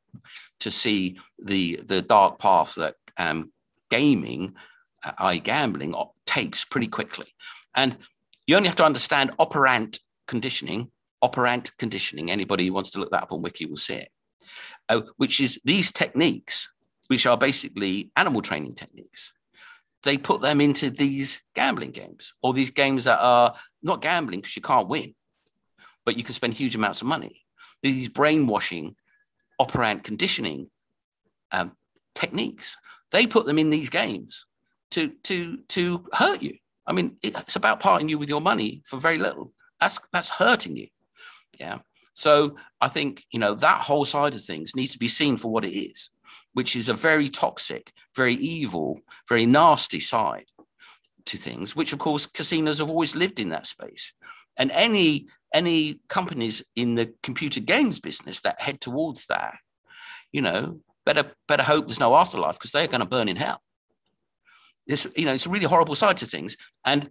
to see the the dark path that um, gaming, uh, i.e., gambling, takes pretty quickly. And you only have to understand operant conditioning. Operant conditioning. Anybody who wants to look that up on Wiki will see it. Uh, which is these techniques, which are basically animal training techniques. They put them into these gambling games or these games that are not gambling because you can't win, but you can spend huge amounts of money. These brainwashing, operant conditioning um, techniques. They put them in these games to to to hurt you. I mean, it's about parting you with your money for very little. That's that's hurting you. Yeah. So I think you know that whole side of things needs to be seen for what it is, which is a very toxic, very evil, very nasty side to things. Which of course casinos have always lived in that space, and any any companies in the computer games business that head towards that, you know, better better hope there's no afterlife because they're going to burn in hell. This, you know, it's a really horrible side to things, and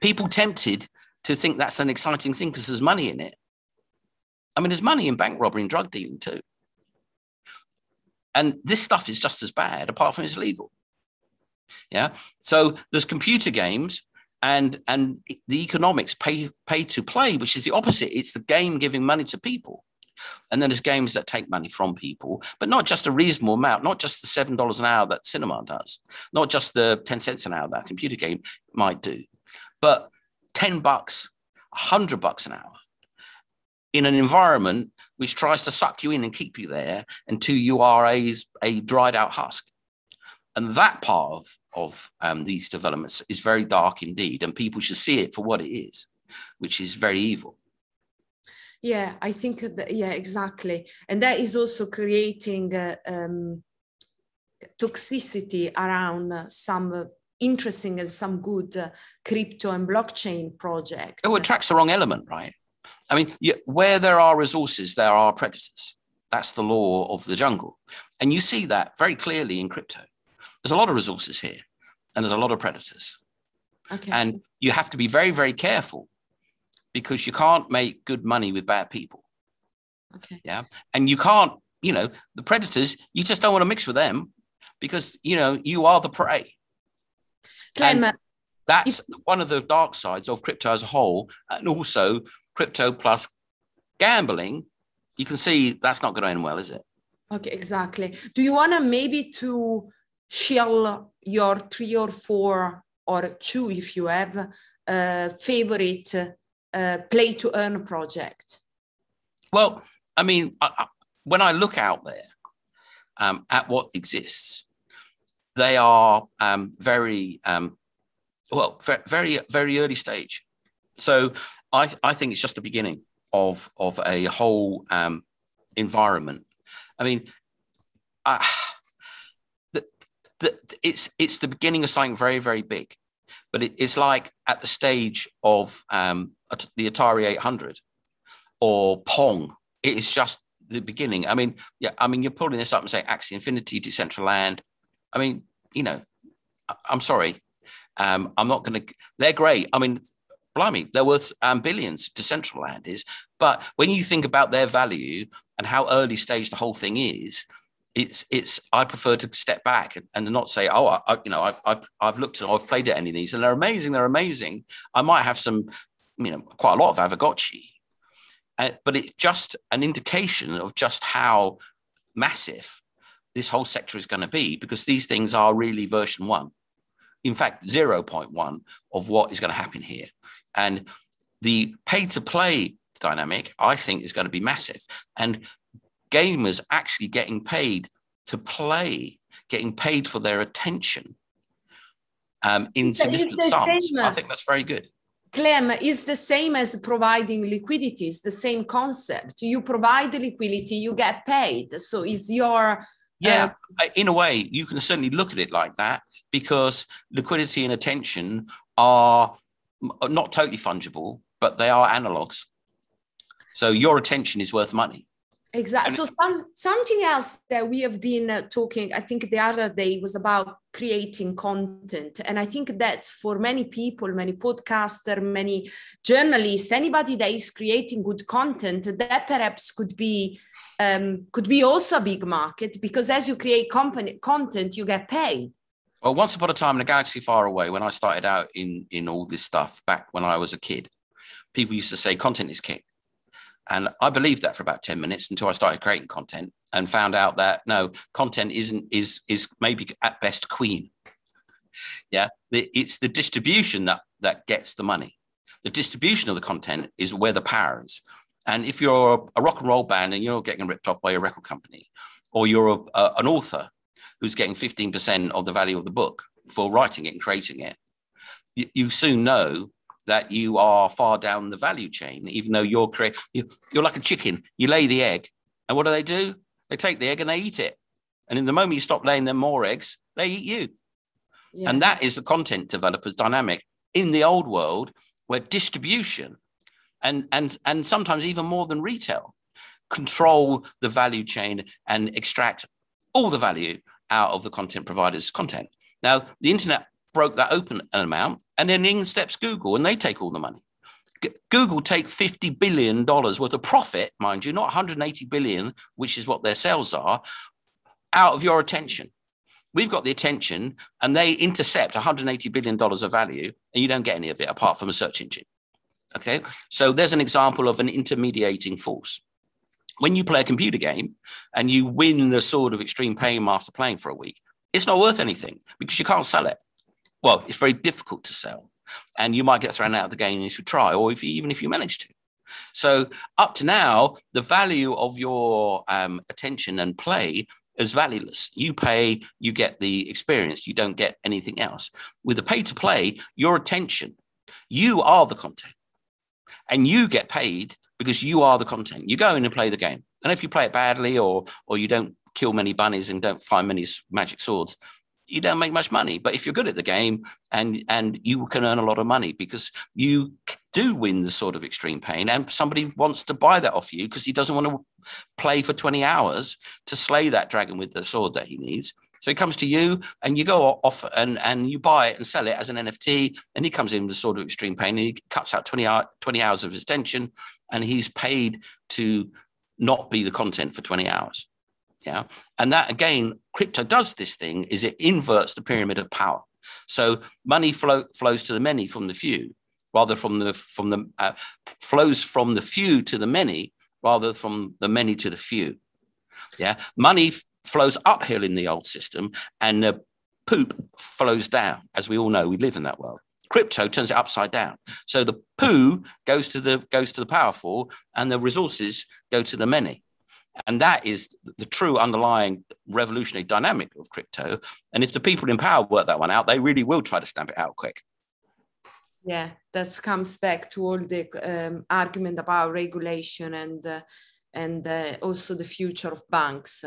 people tempted to think that's an exciting thing because there's money in it. I mean, there's money in bank robbery and drug dealing too. And this stuff is just as bad, apart from it's illegal. Yeah. So there's computer games and and the economics pay pay to play, which is the opposite. It's the game giving money to people. And then there's games that take money from people, but not just a reasonable amount, not just the $7 an hour that cinema does, not just the 10 cents an hour that a computer game might do, but 10 bucks, 100 bucks an hour in an environment which tries to suck you in and keep you there until you are a, a dried out husk. And that part of, of um, these developments is very dark indeed, and people should see it for what it is, which is very evil yeah i think that, yeah exactly. And that is also creating uh, um, toxicity around uh, some uh, interesting and some good uh, crypto and blockchain projects. Oh it attracts the wrong element right? I mean you, where there are resources there are predators. That's the law of the jungle. And you see that very clearly in crypto. There's a lot of resources here and there's a lot of predators. Okay. and you have to be very very careful because you can't make good money with bad people. Okay. Yeah. And you can't, you know, the predators, you just don't want to mix with them because, you know, you are the prey. And that's one of the dark sides of crypto as a whole. And also crypto plus gambling. You can see that's not going to end well, is it? Okay, exactly. Do you want to maybe to share your three or four or two, if you have, uh, favorite uh, play to earn project? Well, I mean, I, when I look out there um, at what exists, they are um, very, um, well, very, very early stage. So I, I think it's just the beginning of, of a whole um, environment. I mean, I, the, the, it's, it's the beginning of something very, very big but it, it's like at the stage of um, the Atari 800 or Pong. It is just the beginning. I mean, yeah, I mean, you're pulling this up and saying Axie Infinity, Decentraland. I mean, you know, I, am sorry. Um, I'm not going to, they're great. I mean, blimey, they're worth um, billions, Decentraland is. But when you think about their value and how early stage the whole thing is, it's it's I prefer to step back and, and not say, oh, I, you know, I've, I've I've looked at, I've played at any of these, and they're amazing. They're amazing. I might have some, you know, quite a lot of Aavegotchi, uh, but it's just an indication of just how massive this whole sector is going to be because these things are really version one. In fact, 0.1 of what is going to happen here. And the pay to play dynamic, I think, is going to be massive. And gamers actually getting paid to play, getting paid for their attention um, in significant sums. I think that's very good. Clem is the same as providing liquidity. It's the same concept. You provide the liquidity, you get paid. So is your yeah, uh, in a way, you can certainly look at it like that because liquidity and attention are not totally fungible, but they are analogs. So your attention is worth money. Exactly. So some something else that we have been uh, talking, I think the other day was about creating content, and I think that's for many people, many podcaster, many journalists, anybody that is creating good content, that perhaps could be um, could be also a big market because as you create company content, you get paid. Well, once upon a time in a galaxy far away, when I started out in in all this stuff back when I was a kid, people used to say content is king and I believed that for about 10 minutes until I started creating content and found out that no, content isn't is is maybe at best queen. Yeah. it's the distribution that that gets the money. The distribution of the content is where the power is. And if you're a rock and roll band and you're getting ripped off by a record company, or you're a, a, an author who's getting 15% of the value of the book for writing it and creating it, you, you soon know that you are far down the value chain, even though you're create you, you're like a chicken. You lay the egg, and what do they do? They take the egg and they eat it. And in the moment you stop laying them more eggs, they eat you. Yeah. And that is the content developers dynamic in the old world where distribution and and and sometimes even more than retail control the value chain and extract all the value out of the content provider's content. Now, the internet broke that open an amount, and then in steps Google, and they take all the money. Google take fifty billion dollars worth of profit, mind you, not 180 billion, which is what their sales are, out of your attention. We've got the attention, and they intercept 180 billion dollars of value, and you don't get any of it apart from a search engine. Okay, so there's an example of an intermediating force. When you play a computer game and you win the sword of extreme pain after playing for a week, it's not worth anything because you can't sell it well, it's very difficult to sell. And you might get thrown out of the game if you try, or if even if you manage to. So up to now, the value of your um, attention and play is valueless. You pay, you get the experience, you don't get anything else. With the pay to play, your attention, you are the content, and you get paid because you are the content. You go in and play the game, and if you play it badly or or you don't kill many bunnies and don't find many magic swords, you don't make much money. But if you're good at the game and and you can earn a lot of money because you do win the sword of extreme pain, and somebody wants to buy that off you because he doesn't want to play for 20 hours to slay that dragon with the sword that he needs. So he comes to you and you go off and, and you buy it and sell it as an NFT. And he comes in with the sword of extreme pain and he cuts out 20, hour, 20 hours of his attention and he's paid to not be the content for 20 hours. Yeah. And that again, crypto does this thing is it inverts the pyramid of power. So money flow, flows to the many from the few, rather from the from the uh, flows from the few to the many, rather from the many to the few. Yeah, money f- flows uphill in the old system, and the poop flows down. As we all know, we live in that world. Crypto turns it upside down. So the poo goes to the goes to the powerful, and the resources go to the many. And that is the true underlying revolutionary dynamic of crypto. And if the people in power work that one out, they really will try to stamp it out quick. Yeah, that comes back to all the um, argument about regulation and uh, and uh, also the future of banks.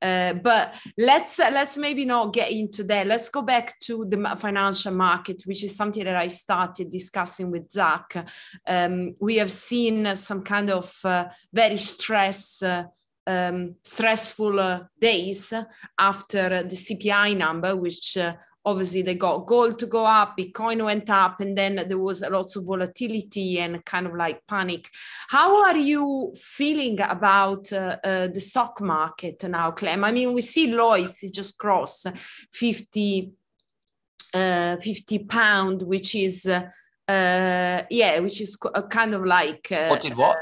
Uh, but let's uh, let's maybe not get into that. Let's go back to the financial market, which is something that I started discussing with Zak. Um, we have seen some kind of uh, very stress uh, um, stressful uh, days after the CPI number, which uh, obviously they got gold to go up, Bitcoin went up, and then there was lots of volatility and kind of like panic. How are you feeling about uh, uh, the stock market now, Clem? I mean, we see Lloyd's just cross 50, uh, 50 pound, which is, uh, yeah, which is kind of like. what did what?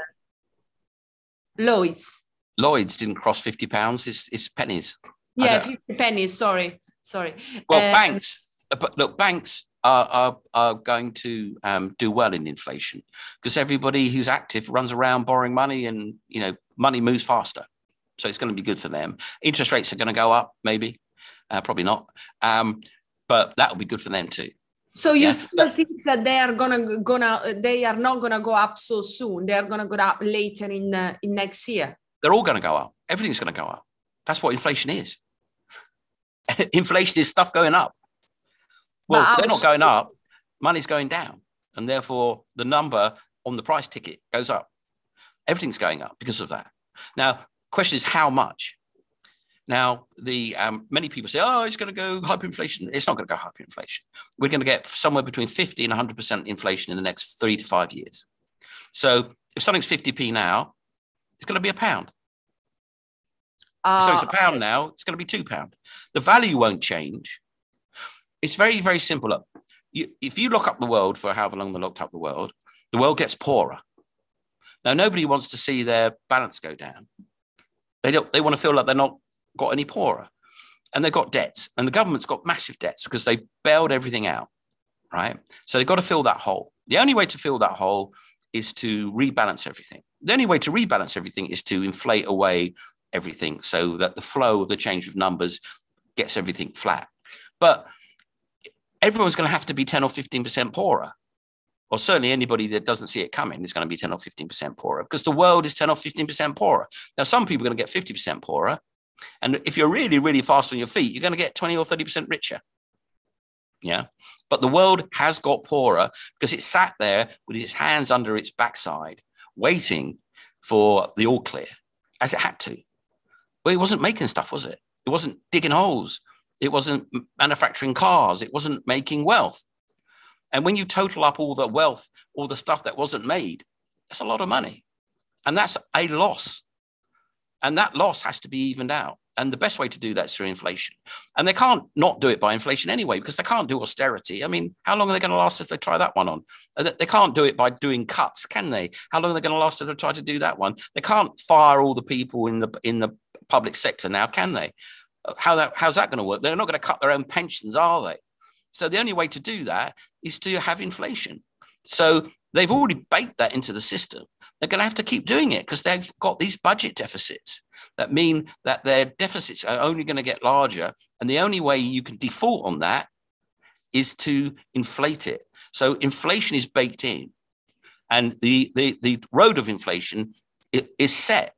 Lloyd's. Lloyd's didn't cross 50 pounds, it's, it's pennies. Yeah, 50 pennies, sorry, sorry. Well, um, banks, uh, but look, banks are, are, are going to um, do well in inflation because everybody who's active runs around borrowing money and, you know, money moves faster. So it's going to be good for them. Interest rates are going to go up, maybe, uh, probably not. Um, but that will be good for them too. So you yeah. still think that they are gonna gonna they are not gonna go up so soon? They are gonna go up later in uh, in next year. They're all gonna go up. Everything's gonna go up. That's what inflation is. inflation is stuff going up. Well, they're not going up. Money's going down, and therefore the number on the price ticket goes up. Everything's going up because of that. Now, question is how much. Now, the um, many people say, "Oh, it's going to go hyperinflation." It's not going to go hyperinflation. We're going to get somewhere between fifty and one hundred percent inflation in the next three to five years. So, if something's fifty p now, it's going to be a pound. Uh, so it's a pound now. It's going to be two pound. The value won't change. It's very, very simple. Look, you, if you look up the world for however long they looked up the world, the world gets poorer. Now, nobody wants to see their balance go down. They don't. They want to feel like they're not got any poorer, and they've got debts, and the government's got massive debts because they bailed everything out, right? So they've got to fill that hole. The only way to fill that hole is to rebalance everything. The only way to rebalance everything is to inflate away everything so that the flow of the change of numbers gets everything flat. But everyone's going to have to be 10 or 15% poorer. Or certainly anybody that doesn't see it coming is going to be 10 or 15% poorer because the world is 10 or 15% poorer. Now, some people are going to get 50% poorer. And if you're really, really fast on your feet, you're going to get 20 or 30% richer. Yeah. But the world has got poorer because it sat there with its hands under its backside, waiting for the all clear as it had to. But it wasn't making stuff, was it? It wasn't digging holes. It wasn't manufacturing cars. It wasn't making wealth. And when you total up all the wealth, all the stuff that wasn't made, that's a lot of money. And that's a loss. And that loss has to be evened out. And the best way to do that is through inflation. And they can't not do it by inflation anyway, because they can't do austerity. I mean, how long are they going to last if they try that one on? Uh, they can't do it by doing cuts, can they? How long are they going to last if they try to do that one? They can't fire all the people in the in the public sector now, can they? Uh, how that how's that going to work? They're not going to cut their own pensions, are they? So the only way to do that is to have inflation. So they've already baked that into the system. They're going to have to keep doing it because they've got these budget deficits that mean that their deficits are only going to get larger. And the only way you can default on that is to inflate it. So inflation is baked in. And the, the, the road of inflation is set.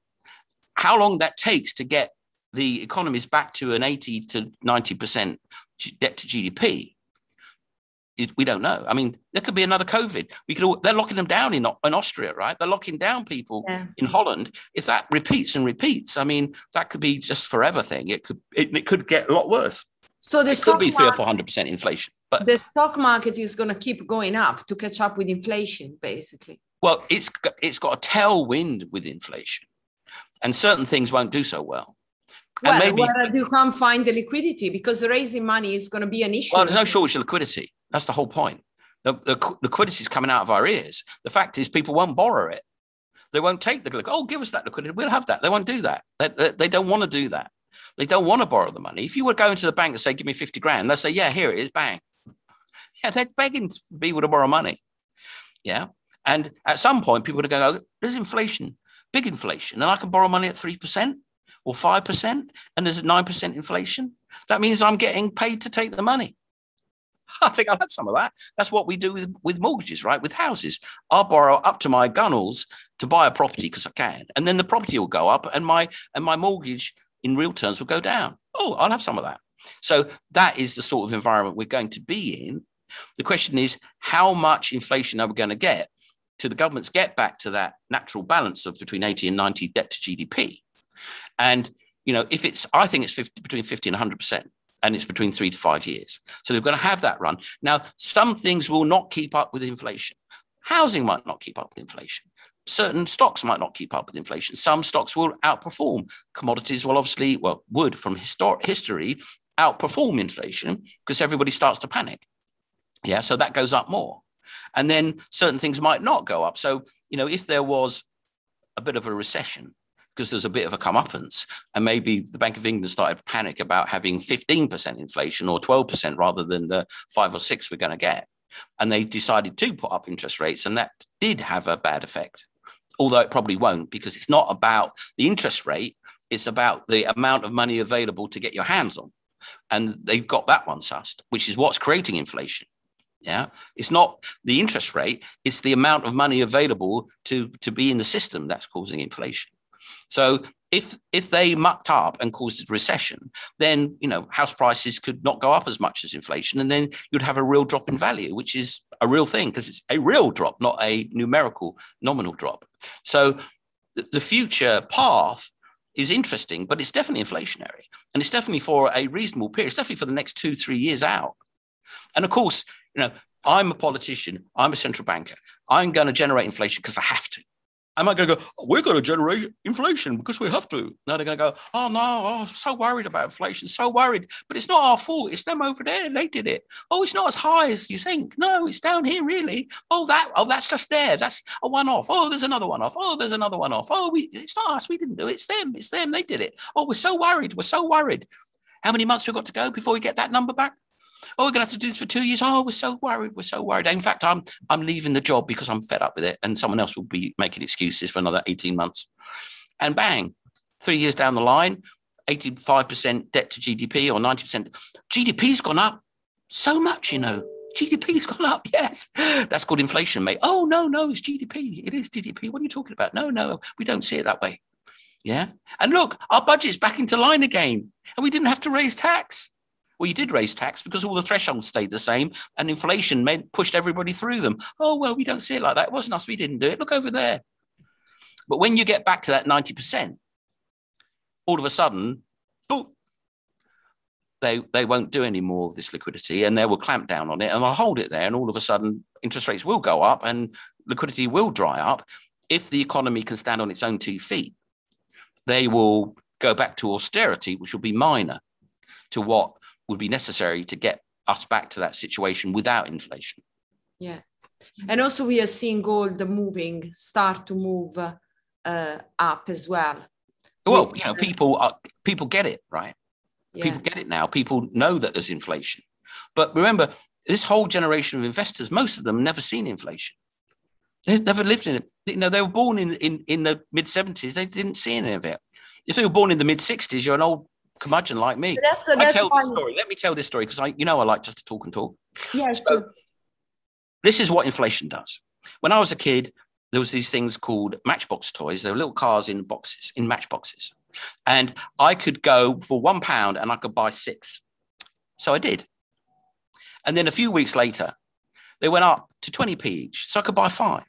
How long that takes to get the economies back to an 80 to 90% debt to GDP we don't know. I mean, there could be another COVID. We could. They're locking them down in, in Austria, right? They're locking down people yeah. in Holland. If that repeats and repeats, I mean, that could be just forever thing. It could. It, it could get a lot worse. So the could be three or four hundred percent inflation. But the stock market is going to keep going up to catch up with inflation, basically. Well, it's it's got a tailwind with inflation, and certain things won't do so well. Well, maybe, where you can't find the liquidity because raising money is going to be an issue. Well, there's no shortage of liquidity. That's the whole point. The, the liquidity is coming out of our ears. The fact is, people won't borrow it. They won't take the liquidity. Oh, give us that liquidity. We'll have that. They won't do that. They, they, they don't want to do that. They don't want to borrow the money. If you were going to the bank and say, give me 50 grand, they'll say, yeah, here it is, bang. Yeah, they're begging people to borrow money. Yeah. And at some point, people are going to go, there's inflation, big inflation, and I can borrow money at 3% or 5%, and there's a 9% inflation. That means I'm getting paid to take the money. I think I've had some of that. That's what we do with, with mortgages, right? With houses. I'll borrow up to my gunnels to buy a property because I can. And then the property will go up and my and my mortgage in real terms will go down. Oh, I'll have some of that. So that is the sort of environment we're going to be in. The question is, how much inflation are we going to get to the governments get back to that natural balance of between 80 and 90 debt to GDP? And you know, if it's, I think it's 50, between 50 and 100 percent and it's between three to five years. So they're going to have that run. Now, some things will not keep up with inflation. Housing might not keep up with inflation. Certain stocks might not keep up with inflation. Some stocks will outperform. Commodities will obviously, well, would from historic history outperform inflation because everybody starts to panic. Yeah, so that goes up more. And then certain things might not go up. So, you know, if there was a bit of a recession, because there's a bit of a comeuppance. And maybe the Bank of England started to panic about having 15% inflation or 12% rather than the five or six we're going to get. And they decided to put up interest rates, and that did have a bad effect. Although it probably won't, because it's not about the interest rate, it's about the amount of money available to get your hands on. And they've got that one sussed, which is what's creating inflation. Yeah, it's not the interest rate; it's the amount of money available to to be in the system that's causing inflation. So if if they mucked up and caused a recession, then you know house prices could not go up as much as inflation, and then you'd have a real drop in value, which is a real thing because it's a real drop, not a numerical nominal drop. So the future path is interesting, but it's definitely inflationary, and it's definitely for a reasonable period. It's definitely for the next two three years out. And of course, you know, I'm a politician, I'm a central banker. I'm going to generate inflation because I have to. Am I going to go, oh, we're going to generate inflation because we have to? No, they're going to go, oh, no, oh, so worried about inflation, so worried. But it's not our fault. It's them over there. They did it. Oh, it's not as high as you think. No, it's down here, really. Oh, that, oh, that's just there. That's a one off. Oh, there's another one off. Oh, there's another one off. Oh, we, it's not us. We didn't do it. It's them. It's them. They did it. Oh, we're so worried. We're so worried. How many months we've got to go before we get that number back? Oh, we're going to have to do this for two years. Oh, we're so worried. We're so worried. In fact, I'm I'm leaving the job because I'm fed up with it, and someone else will be making excuses for another 18 months. And bang, three years down the line, 85% debt to GDP or 90%. GDP's gone up so much, you know. GDP's gone up. Yes, that's called inflation, mate. Oh no, no, it's GDP. It is GDP. What are you talking about? No, no, we don't see it that way. Yeah, and look, our budget's back into line again, and we didn't have to raise tax. Well, you did raise tax because all the thresholds stayed the same and inflation meant pushed everybody through them. Oh, well, we don't see it like that. It wasn't us. We didn't do it. Look over there. But when you get back to that 90%, all of a sudden, boom, they, they won't do any more of this liquidity and they will clamp down on it and they'll hold it there. And all of a sudden, interest rates will go up and liquidity will dry up. If the economy can stand on its own two feet, they will go back to austerity, which will be minor to what would be necessary to get us back to that situation without inflation. Yeah. And also, we are seeing gold the moving, start to move uh, up as well. Well, you know, people are, people get it, right? Yeah. People get it now. People know that there's inflation. But remember, this whole generation of investors, most of them never seen inflation. They've never lived in it. You know, they were born in, in, in the mid 70s. They didn't see any of it. If they were born in the mid 60s, you're an old curmudgeon like me. That's, a, that's I tell this story. Let me tell this story because I, you know, I like just to talk and talk. Yeah. So, this is what inflation does. When I was a kid, there was these things called matchbox toys. They were little cars in boxes, in matchboxes, and I could go for one pound and I could buy six. So I did. And then a few weeks later, they went up to 20p each, so I could buy five.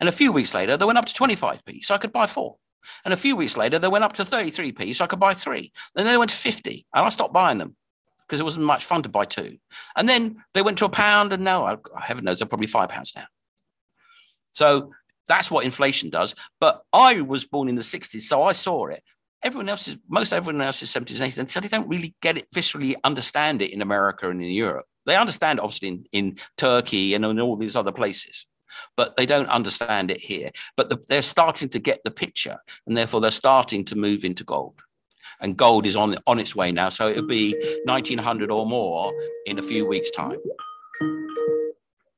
And a few weeks later, they went up to 25p, so I could buy four. And a few weeks later, they went up to 33p, so I could buy three. Then they went to 50, and I stopped buying them because it wasn't much fun to buy two. And then they went to a pound, and now, heaven knows, they're probably five pounds now. So that's what inflation does. But I was born in the 60s, so I saw it. Everyone else is, most everyone else is 70s and 80s, and so they don't really get it, viscerally understand it in America and in Europe. They understand, obviously, in, in Turkey and in all these other places but they don't understand it here. But the, they're starting to get the picture, and therefore they're starting to move into gold. And gold is on on its way now, so it'll be 1900 or more in a few weeks' time.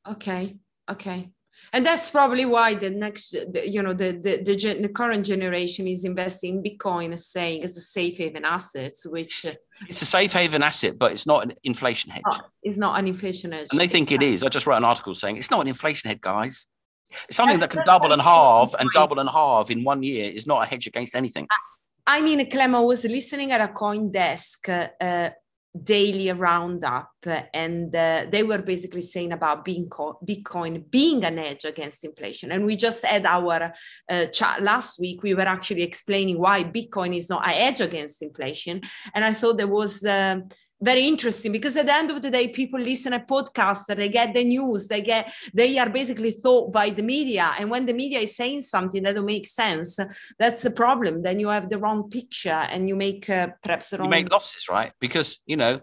Okay, okay and that's probably why the next the, you know the the, the, gen, the, current generation is investing in bitcoin saying as a safe haven asset which uh, it's a safe haven asset but it's not an inflation hedge. It's not an inflation hedge. And they think it is. I just wrote an article saying it's not an inflation hedge guys. It's something that can double and halve and double and halve in one year is not a hedge against anything. I mean, Clem, I was listening at a CoinDesk uh, daily roundup and uh, they were basically saying about bitcoin being an edge against inflation. And we just had our uh, chat last week. We were actually explaining why bitcoin is not an edge against inflation. And i thought there was uh, very interesting because at the end of the day people listen a podcasts they get the news they get they are basically thought by the media. And when the media is saying something that don't make sense that's the problem. Then you have the wrong picture and you make uh, perhaps wrong... you make losses right? Because you know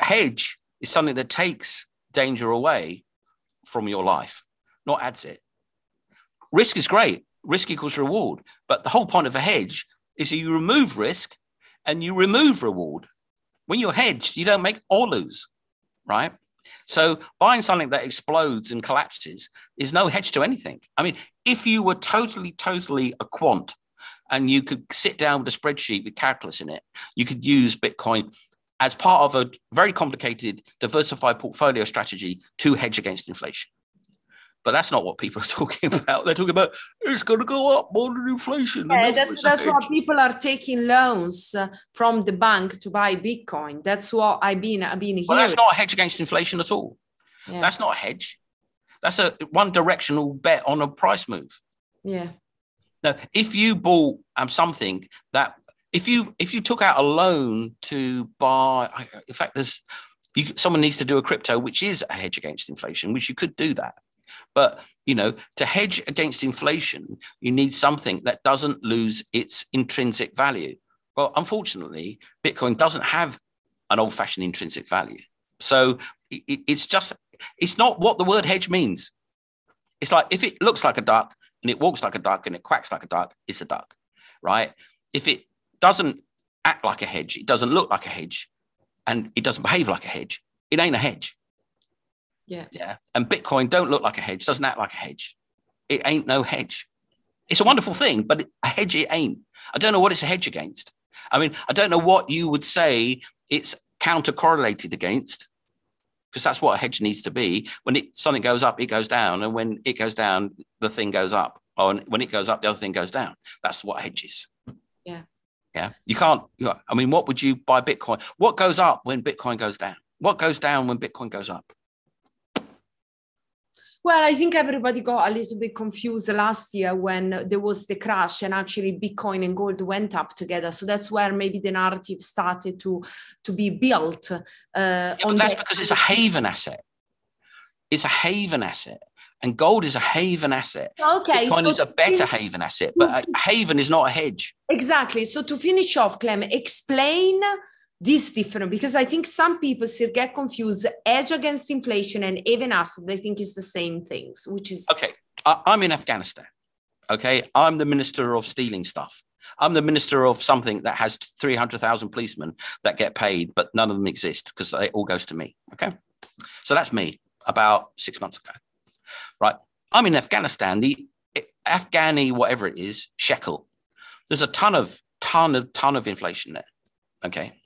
hedge is something that takes danger away from your life not adds it. Risk is great. Risk equals reward. But the whole point of a hedge is you remove risk and you remove reward when you're hedged, you don't make or lose, right? So buying something that explodes and collapses is no hedge to anything. I mean, if you were totally, totally a quant and you could sit down with a spreadsheet with calculus in it, you could use Bitcoin as part of a very complicated diversified portfolio strategy to hedge against inflation. But that's not what people are talking about. They're talking about it's going to go up more than inflation. Yeah, that's that's why people are taking loans uh, from the bank to buy Bitcoin. That's what I've been I've been hearing. Well, that's not a hedge against inflation at all. Yeah. That's not a hedge. That's a one directional bet on a price move. Yeah. Now, if you bought um, something that if you if you took out a loan to buy, in fact, there's you, someone needs to do a crypto, which is a hedge against inflation, which you could do that. But you know, to hedge against inflation, you need something that doesn't lose its intrinsic value. Well, unfortunately, Bitcoin doesn't have an old-fashioned intrinsic value. So it, it's just it's not what the word hedge means. It's like if it looks like a duck and it walks like a duck and it quacks like a duck, it's a duck, right? If it doesn't act like a hedge, it doesn't look like a hedge, and it doesn't behave like a hedge, it ain't a hedge. Yeah. Yeah. And Bitcoin don't look like a hedge, doesn't act like a hedge. It ain't no hedge. It's a wonderful thing, but a hedge it ain't. I don't know what it's a hedge against. I mean, I don't know what you would say it's counter correlated against, because that's what a hedge needs to be. When it something goes up, it goes down, and when it goes down, the thing goes up. Or when it goes up, the other thing goes down. That's what a hedge is. Yeah. Yeah. You can't. You know, I mean, what would you buy Bitcoin? What goes up when Bitcoin goes down? What goes down when Bitcoin goes up? Well, I think everybody got a little bit confused last year when there was the crash and actually Bitcoin and gold went up together. So that's where maybe the narrative started to, to be built. Uh, yeah, that's because it's a haven asset. It's a haven asset. And gold is a haven asset. Okay. Bitcoin so is a better haven asset, but a haven is not a hedge. Exactly. So to finish off, Clem, explain this different because I think some people still get confused. Edge against inflation and even us they think it's the same things, which is okay. I, I'm in Afghanistan. Okay, I'm the minister of stealing stuff. I'm the minister of something that has 300,000 policemen that get paid, but none of them exist because it all goes to me. Okay. So that's me about six months ago. Right. I'm in Afghanistan. The eh, Afghani, whatever it is, shekel. There's a ton of, ton of, ton of inflation there. Okay.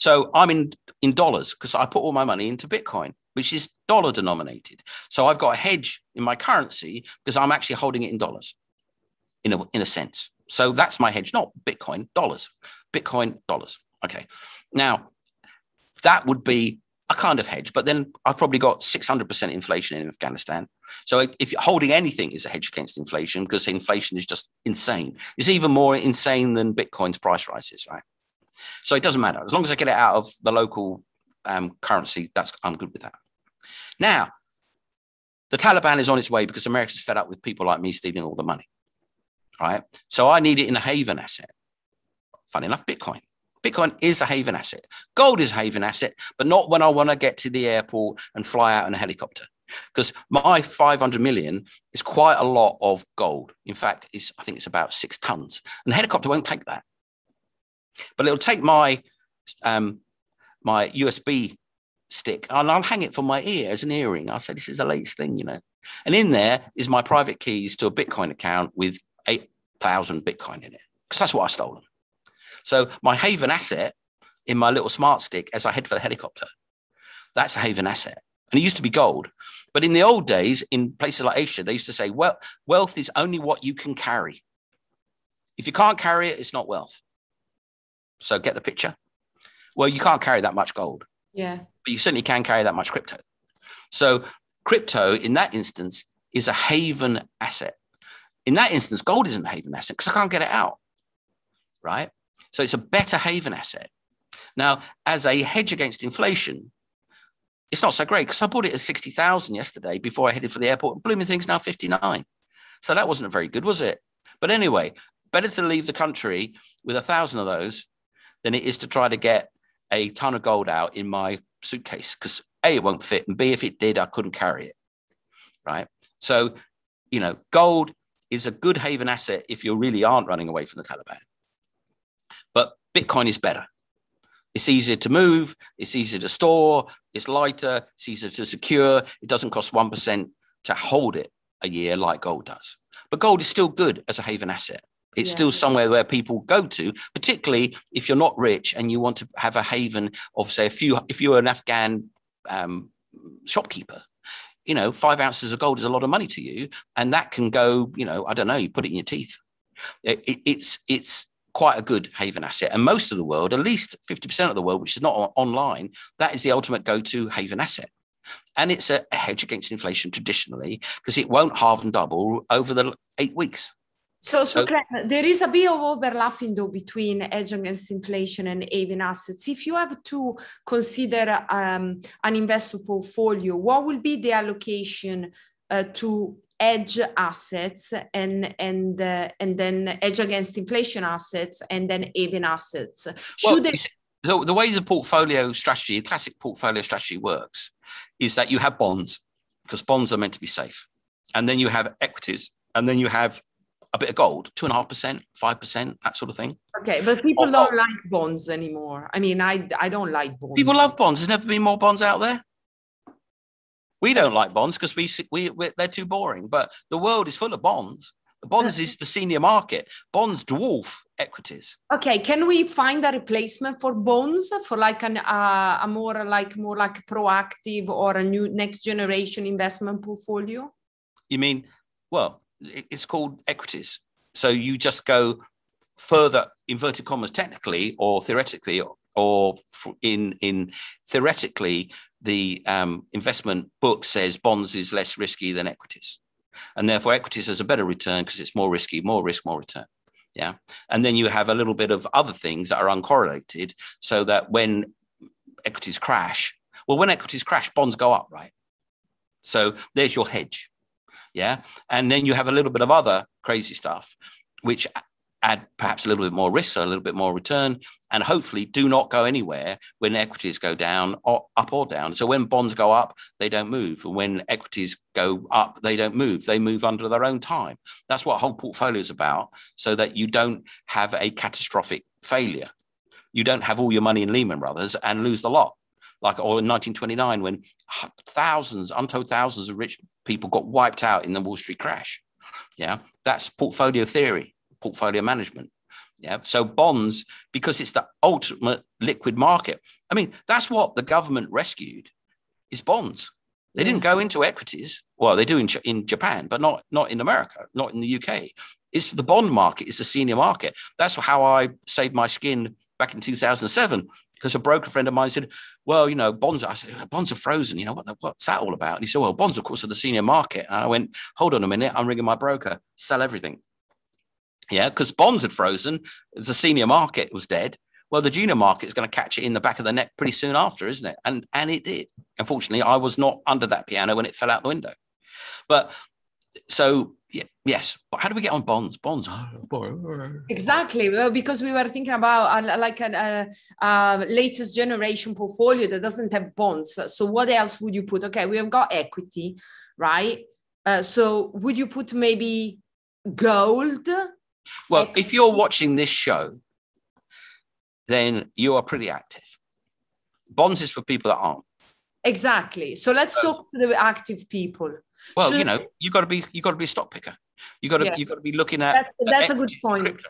So I'm in in dollars because I put all my money into Bitcoin, which is dollar denominated. So I've got a hedge in my currency because I'm actually holding it in dollars, in a in a sense. So that's my hedge, not Bitcoin, dollars. Bitcoin, dollars. Okay. Now that would be a kind of hedge, but then I've probably got 600% inflation in Afghanistan. So if you're holding anything is a hedge against inflation because inflation is just insane. It's even more insane than Bitcoin's price rises, right? So it doesn't matter as long as I get it out of the local um, currency. That's I'm good with that. Now, the Taliban is on its way because America's fed up with people like me stealing all the money. Right. So I need it in a haven asset. Funny enough, Bitcoin. Bitcoin is a haven asset. Gold is a haven asset, but not when I want to get to the airport and fly out in a helicopter. Because my 500 million is quite a lot of gold. In fact, it's, I think it's about six tons. And the helicopter won't take that. But it'll take my um, my USB stick and I'll hang it from my ear as an earring. I'll say this is the latest thing, you know. And in there is my private keys to a Bitcoin account with eight thousand Bitcoin in it because that's what I stole. So my haven asset in my little smart stick as I head for the helicopter, that's a haven asset. And it used to be gold. But in the old days, in places like Asia, they used to say, well, wealth is only what you can carry. If you can't carry it, it's not wealth. So get the picture. Well, you can't carry that much gold. Yeah. But you certainly can carry that much crypto. So crypto in that instance is a haven asset. In that instance, gold isn't a haven asset because I can't get it out. Right. So it's a better haven asset. Now, as a hedge against inflation, it's not so great because I bought it at 60,000 yesterday before I headed for the airport. And Blooming thing's now 59. So that wasn't very good, was it? But anyway, better to leave the country with a thousand of those than it is to try to get a ton of gold out in my suitcase because A, it won't fit, and B, if it did, I couldn't carry it. Right. So, you know, gold is a good haven asset if you really aren't running away from the Taliban. But Bitcoin is better. It's easier to move, it's easier to store, it's lighter, it's easier to secure. It doesn't cost 1% to hold it a year like gold does. But gold is still good as a haven asset. It's yeah. still somewhere where people go to, particularly if you're not rich and you want to have a haven of, say, a few. If you're an Afghan um, shopkeeper, you know, five ounces of gold is a lot of money to you, and that can go. You know, I don't know. You put it in your teeth. It, it, it's it's quite a good haven asset, and most of the world, at least fifty percent of the world, which is not online, that is the ultimate go-to haven asset. And it's a, a hedge against inflation traditionally because it won't halve and double over the eight weeks. So, so, so there is a bit of overlapping though between hedge against inflation and haven assets. If you have to consider um, an investor portfolio, what will be the allocation uh, to edge assets and and uh, and then edge against inflation assets and then haven assets? Should well, they- so the way the portfolio strategy, the classic portfolio strategy works, is that you have bonds because bonds are meant to be safe, and then you have equities, and then you have a bit of gold, two and a half percent, five percent, that sort of thing. Okay, but people or, don't like bonds anymore. I mean, I I don't like bonds. People love bonds. There's never been more bonds out there. We don't like bonds because we, we they're too boring. But the world is full of bonds. The bonds is the senior market. Bonds dwarf equities. Okay, can we find a replacement for bonds for like an uh, a more like more like proactive or a new next generation investment portfolio? You mean well, it's called equities. So you just go further inverted commas technically or theoretically or in in theoretically the um, investment book says bonds is less risky than equities. And therefore equities has a better return because it's more risky more risk more return. Yeah? And then you have a little bit of other things that are uncorrelated so that when equities crash well when equities crash bonds go up right? So there's your hedge yeah. And then you have a little bit of other crazy stuff, which add perhaps a little bit more risk, so a little bit more return, and hopefully do not go anywhere when equities go down or up or down. So when bonds go up, they don't move. And when equities go up, they don't move. They move under their own time. That's what a whole portfolio is about, so that you don't have a catastrophic failure. You don't have all your money in Lehman Brothers and lose the lot like or in 1929 when thousands, untold thousands of rich people got wiped out in the Wall Street crash. Yeah, that's portfolio theory, portfolio management. Yeah, so bonds because it's the ultimate liquid market. I mean, that's what the government rescued is bonds. They didn't go into equities. Well, they do in, in Japan, but not not in America, not in the UK. It's the bond market. It's the senior market. That's how I saved my skin back in 2007 because a broker friend of mine said, "Well, you know, bonds." I said, "Bonds are frozen. You know what? What's that all about?" And he said, "Well, bonds, of course, are the senior market." And I went, "Hold on a minute. I'm ringing my broker. Sell everything." Yeah, because bonds had frozen. The senior market was dead. Well, the junior market is going to catch it in the back of the neck pretty soon after, isn't it? And and it did. Unfortunately, I was not under that piano when it fell out the window. But so yeah, yes, but how do we get on bonds? Bonds. exactly, well, because we were thinking about uh, like a uh, uh, latest generation portfolio that doesn't have bonds. So what else would you put? Okay, we have got equity, right? Uh, so would you put maybe gold? Well, equity? if you're watching this show, then you are pretty active. Bonds is for people that aren't. Exactly. So let's talk to the active people. Well, you know, you got to be you got to be a stock picker. You got to yeah. you got to be looking at. That's, that's a good point.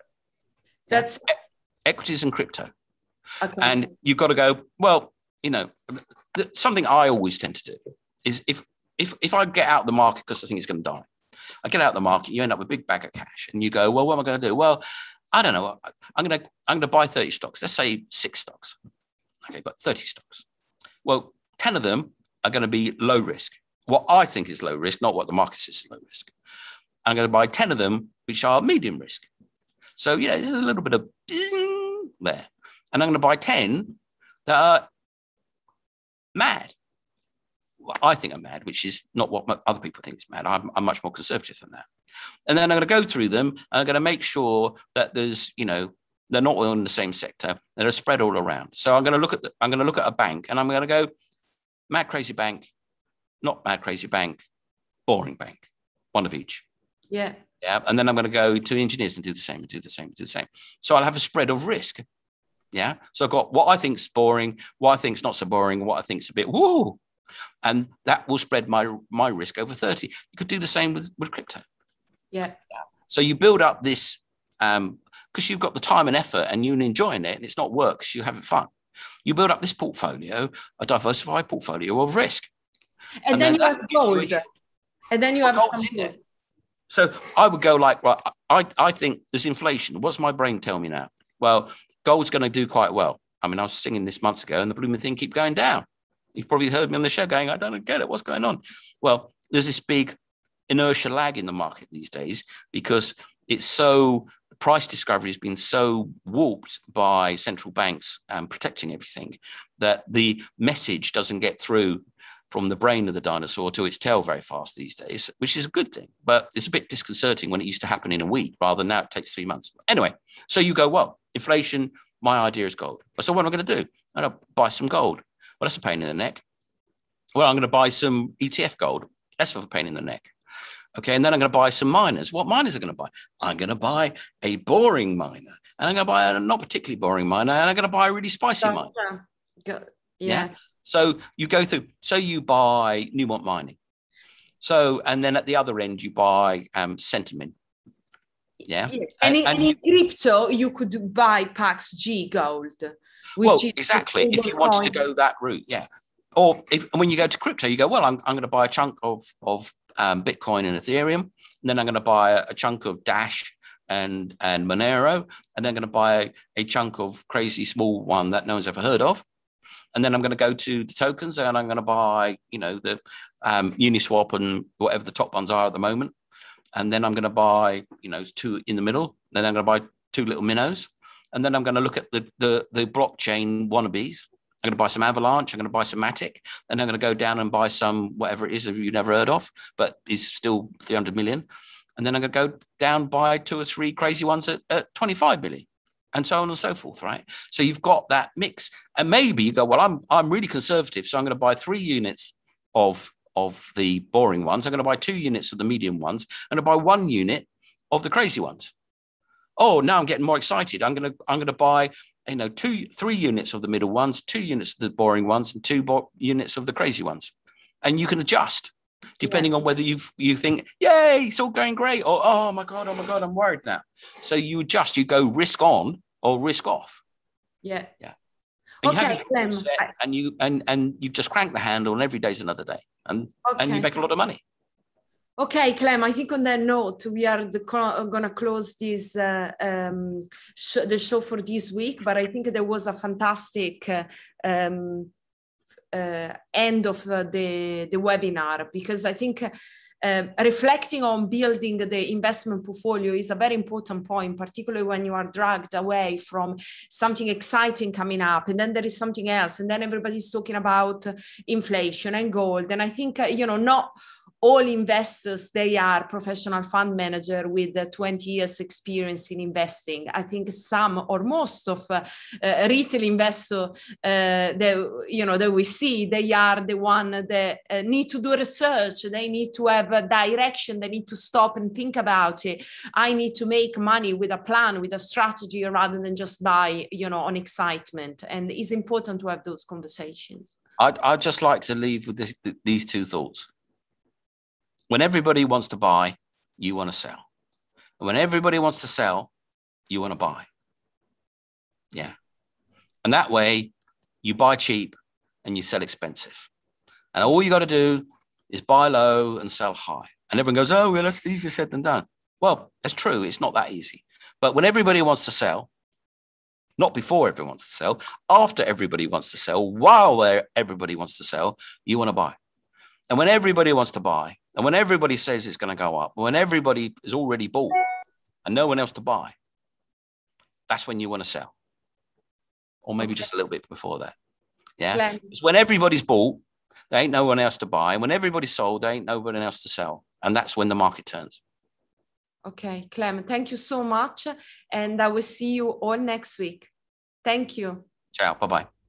That's e- equities and crypto, okay. and you've got to go. Well, you know, something I always tend to do is if if if I get out the market because I think it's going to die, I get out the market. You end up with a big bag of cash, and you go, well, what am I going to do? Well, I don't know. I'm going to I'm going to buy thirty stocks. Let's say six stocks. Okay, but thirty stocks. Well, ten of them are going to be low risk what I think is low risk, not what the market says is low risk. I'm going to buy 10 of them, which are medium risk. So, you know, there's a little bit of there. And I'm going to buy 10 that are mad. Well, I think I'm mad, which is not what other people think is mad. I'm, I'm much more conservative than that. And then I'm going to go through them. I'm going to make sure that there's, you know, they're not all in the same sector. They're spread all around. So I'm going to look at the, I'm going to look at a bank and I'm going to go, mad crazy bank, not Mad Crazy Bank, Boring Bank, one of each. Yeah. Yeah. And then I'm going to go to engineers and do the same and do the same and do the same. So I'll have a spread of risk. Yeah. So I've got what I think's boring, what I think's not so boring, what I think's a bit woo. And that will spread my my risk over 30. You could do the same with, with crypto. Yeah. So you build up this um, because you've got the time and effort and you're enjoying it and it's not work because you're having fun. You build up this portfolio, a diversified portfolio of risk. And, and then, then, you have gold. And then you have something. So I would go like, well, I, I think there's inflation. What's my brain tell me now? Well, gold's going to do quite well. I mean, I was singing this months ago and the blooming thing keep going down. You've probably heard me on the show going, I don't get it. What's going on? Well, there's this big inertia lag in the market these days because it's so price discovery has been so warped by central banks um, protecting everything that the message doesn't get through from the brain of the dinosaur to its tail very fast these days, which is a good thing. But it's a bit disconcerting when it used to happen in a week rather than now it takes three months. Anyway, so you go, well, inflation, my idea is gold. So what am I going to do? I'm going to buy some gold. Well, that's a pain in the neck. Well, I'm going to buy some ETF gold. That's of a pain in the neck. Okay, and then I'm going to buy some miners. What miners are going to buy? I'm going to buy a boring miner, and I'm going to buy a not particularly boring miner, and I'm going to buy a really spicy miner. Yeah. yeah. So you go through. So you buy Newmont Mining. So and then at the other end you buy um, Centamin. Yeah. yeah. And, and, and, in crypto you could buy Pax G Gold. well, exactly. If you wanted to go that route, yeah. Or if when you go to crypto, you go, well, I'm, I'm going to buy a chunk of of um, Bitcoin and Ethereum. And then I'm going to buy a, a, chunk of Dash and and Monero, and then I'm going to buy a, a, chunk of crazy small one that no one's ever heard of. And then I'm going to go to the tokens and I'm going to buy, you know, the um, Uniswap and whatever the top ones are at the moment. And then I'm going to buy, you know, two in the middle. Then I'm going to buy two little minnows. And then I'm going to look at the the, the blockchain wannabes I'm going to buy some Avalanche. I'm going to buy some Matic. and I'm going to go down and buy some whatever it is that you've never heard of, but is still 300 million. And then I'm going to go down buy two or three crazy ones at, at 25 million, and so on and so forth. Right. So you've got that mix, and maybe you go, well, I'm I'm really conservative, so I'm going to buy three units of of the boring ones. I'm going to buy two units of the medium ones, and I buy one unit of the crazy ones. Oh, now I'm getting more excited. I'm going to I'm going to buy you know, two, three units of the middle ones, two units of the boring ones, and two bo- units of the crazy ones, and you can adjust depending yeah. on whether you you think, yay, it's all going great, or oh my god, oh my god, I'm worried now. So you adjust, you go risk on or risk off. Yeah, yeah. And okay, you have and you and and you just crank the handle, and every day's another day, and okay. and you make a lot of money. Okay, Clem, I think on that note, we are going to close this uh, um, sh the show for this week, but I think there was a fantastic uh, um, end of the, the webinar because I think uh, reflecting on building the investment portfolio is a very important point, particularly when you are dragged away from something exciting coming up, and then there is something else, and then everybody's talking about inflation and gold. And I think, uh, you know, not all investors they are professional fund manager with 20 years experience in investing. I think some or most of uh, uh, retail investor uh, that you know that we see they are the one that uh, need to do research. They need to have a direction. They need to stop and think about it. I need to make money with a plan with a strategy rather than just buy you know on excitement. And it's important to have those conversations. I'd, I'd just like to leave with this, these two thoughts when everybody wants to buy, you want to sell. And when everybody wants to sell, you want to buy. Yeah. And that way, you buy cheap and you sell expensive. And all you got to do is buy low and sell high. And everyone goes, oh, well, that's easier said than done. Well, that's true. It's not that easy. But when everybody wants to sell, not before everyone wants to sell, after everybody wants to sell, while everybody wants to sell, you want to buy. And when everybody wants to buy, and when everybody says it's going to go up, when everybody is already bought and no one else to buy, that's when you want to sell. Or maybe just a little bit before that. Yeah. Because when everybody's bought, there ain't no one else to buy. When everybody's sold, there ain't nobody else to sell. And that's when the market turns. Okay, Clem, thank you so much. And I will see you all next week. Thank you. Ciao. Bye bye.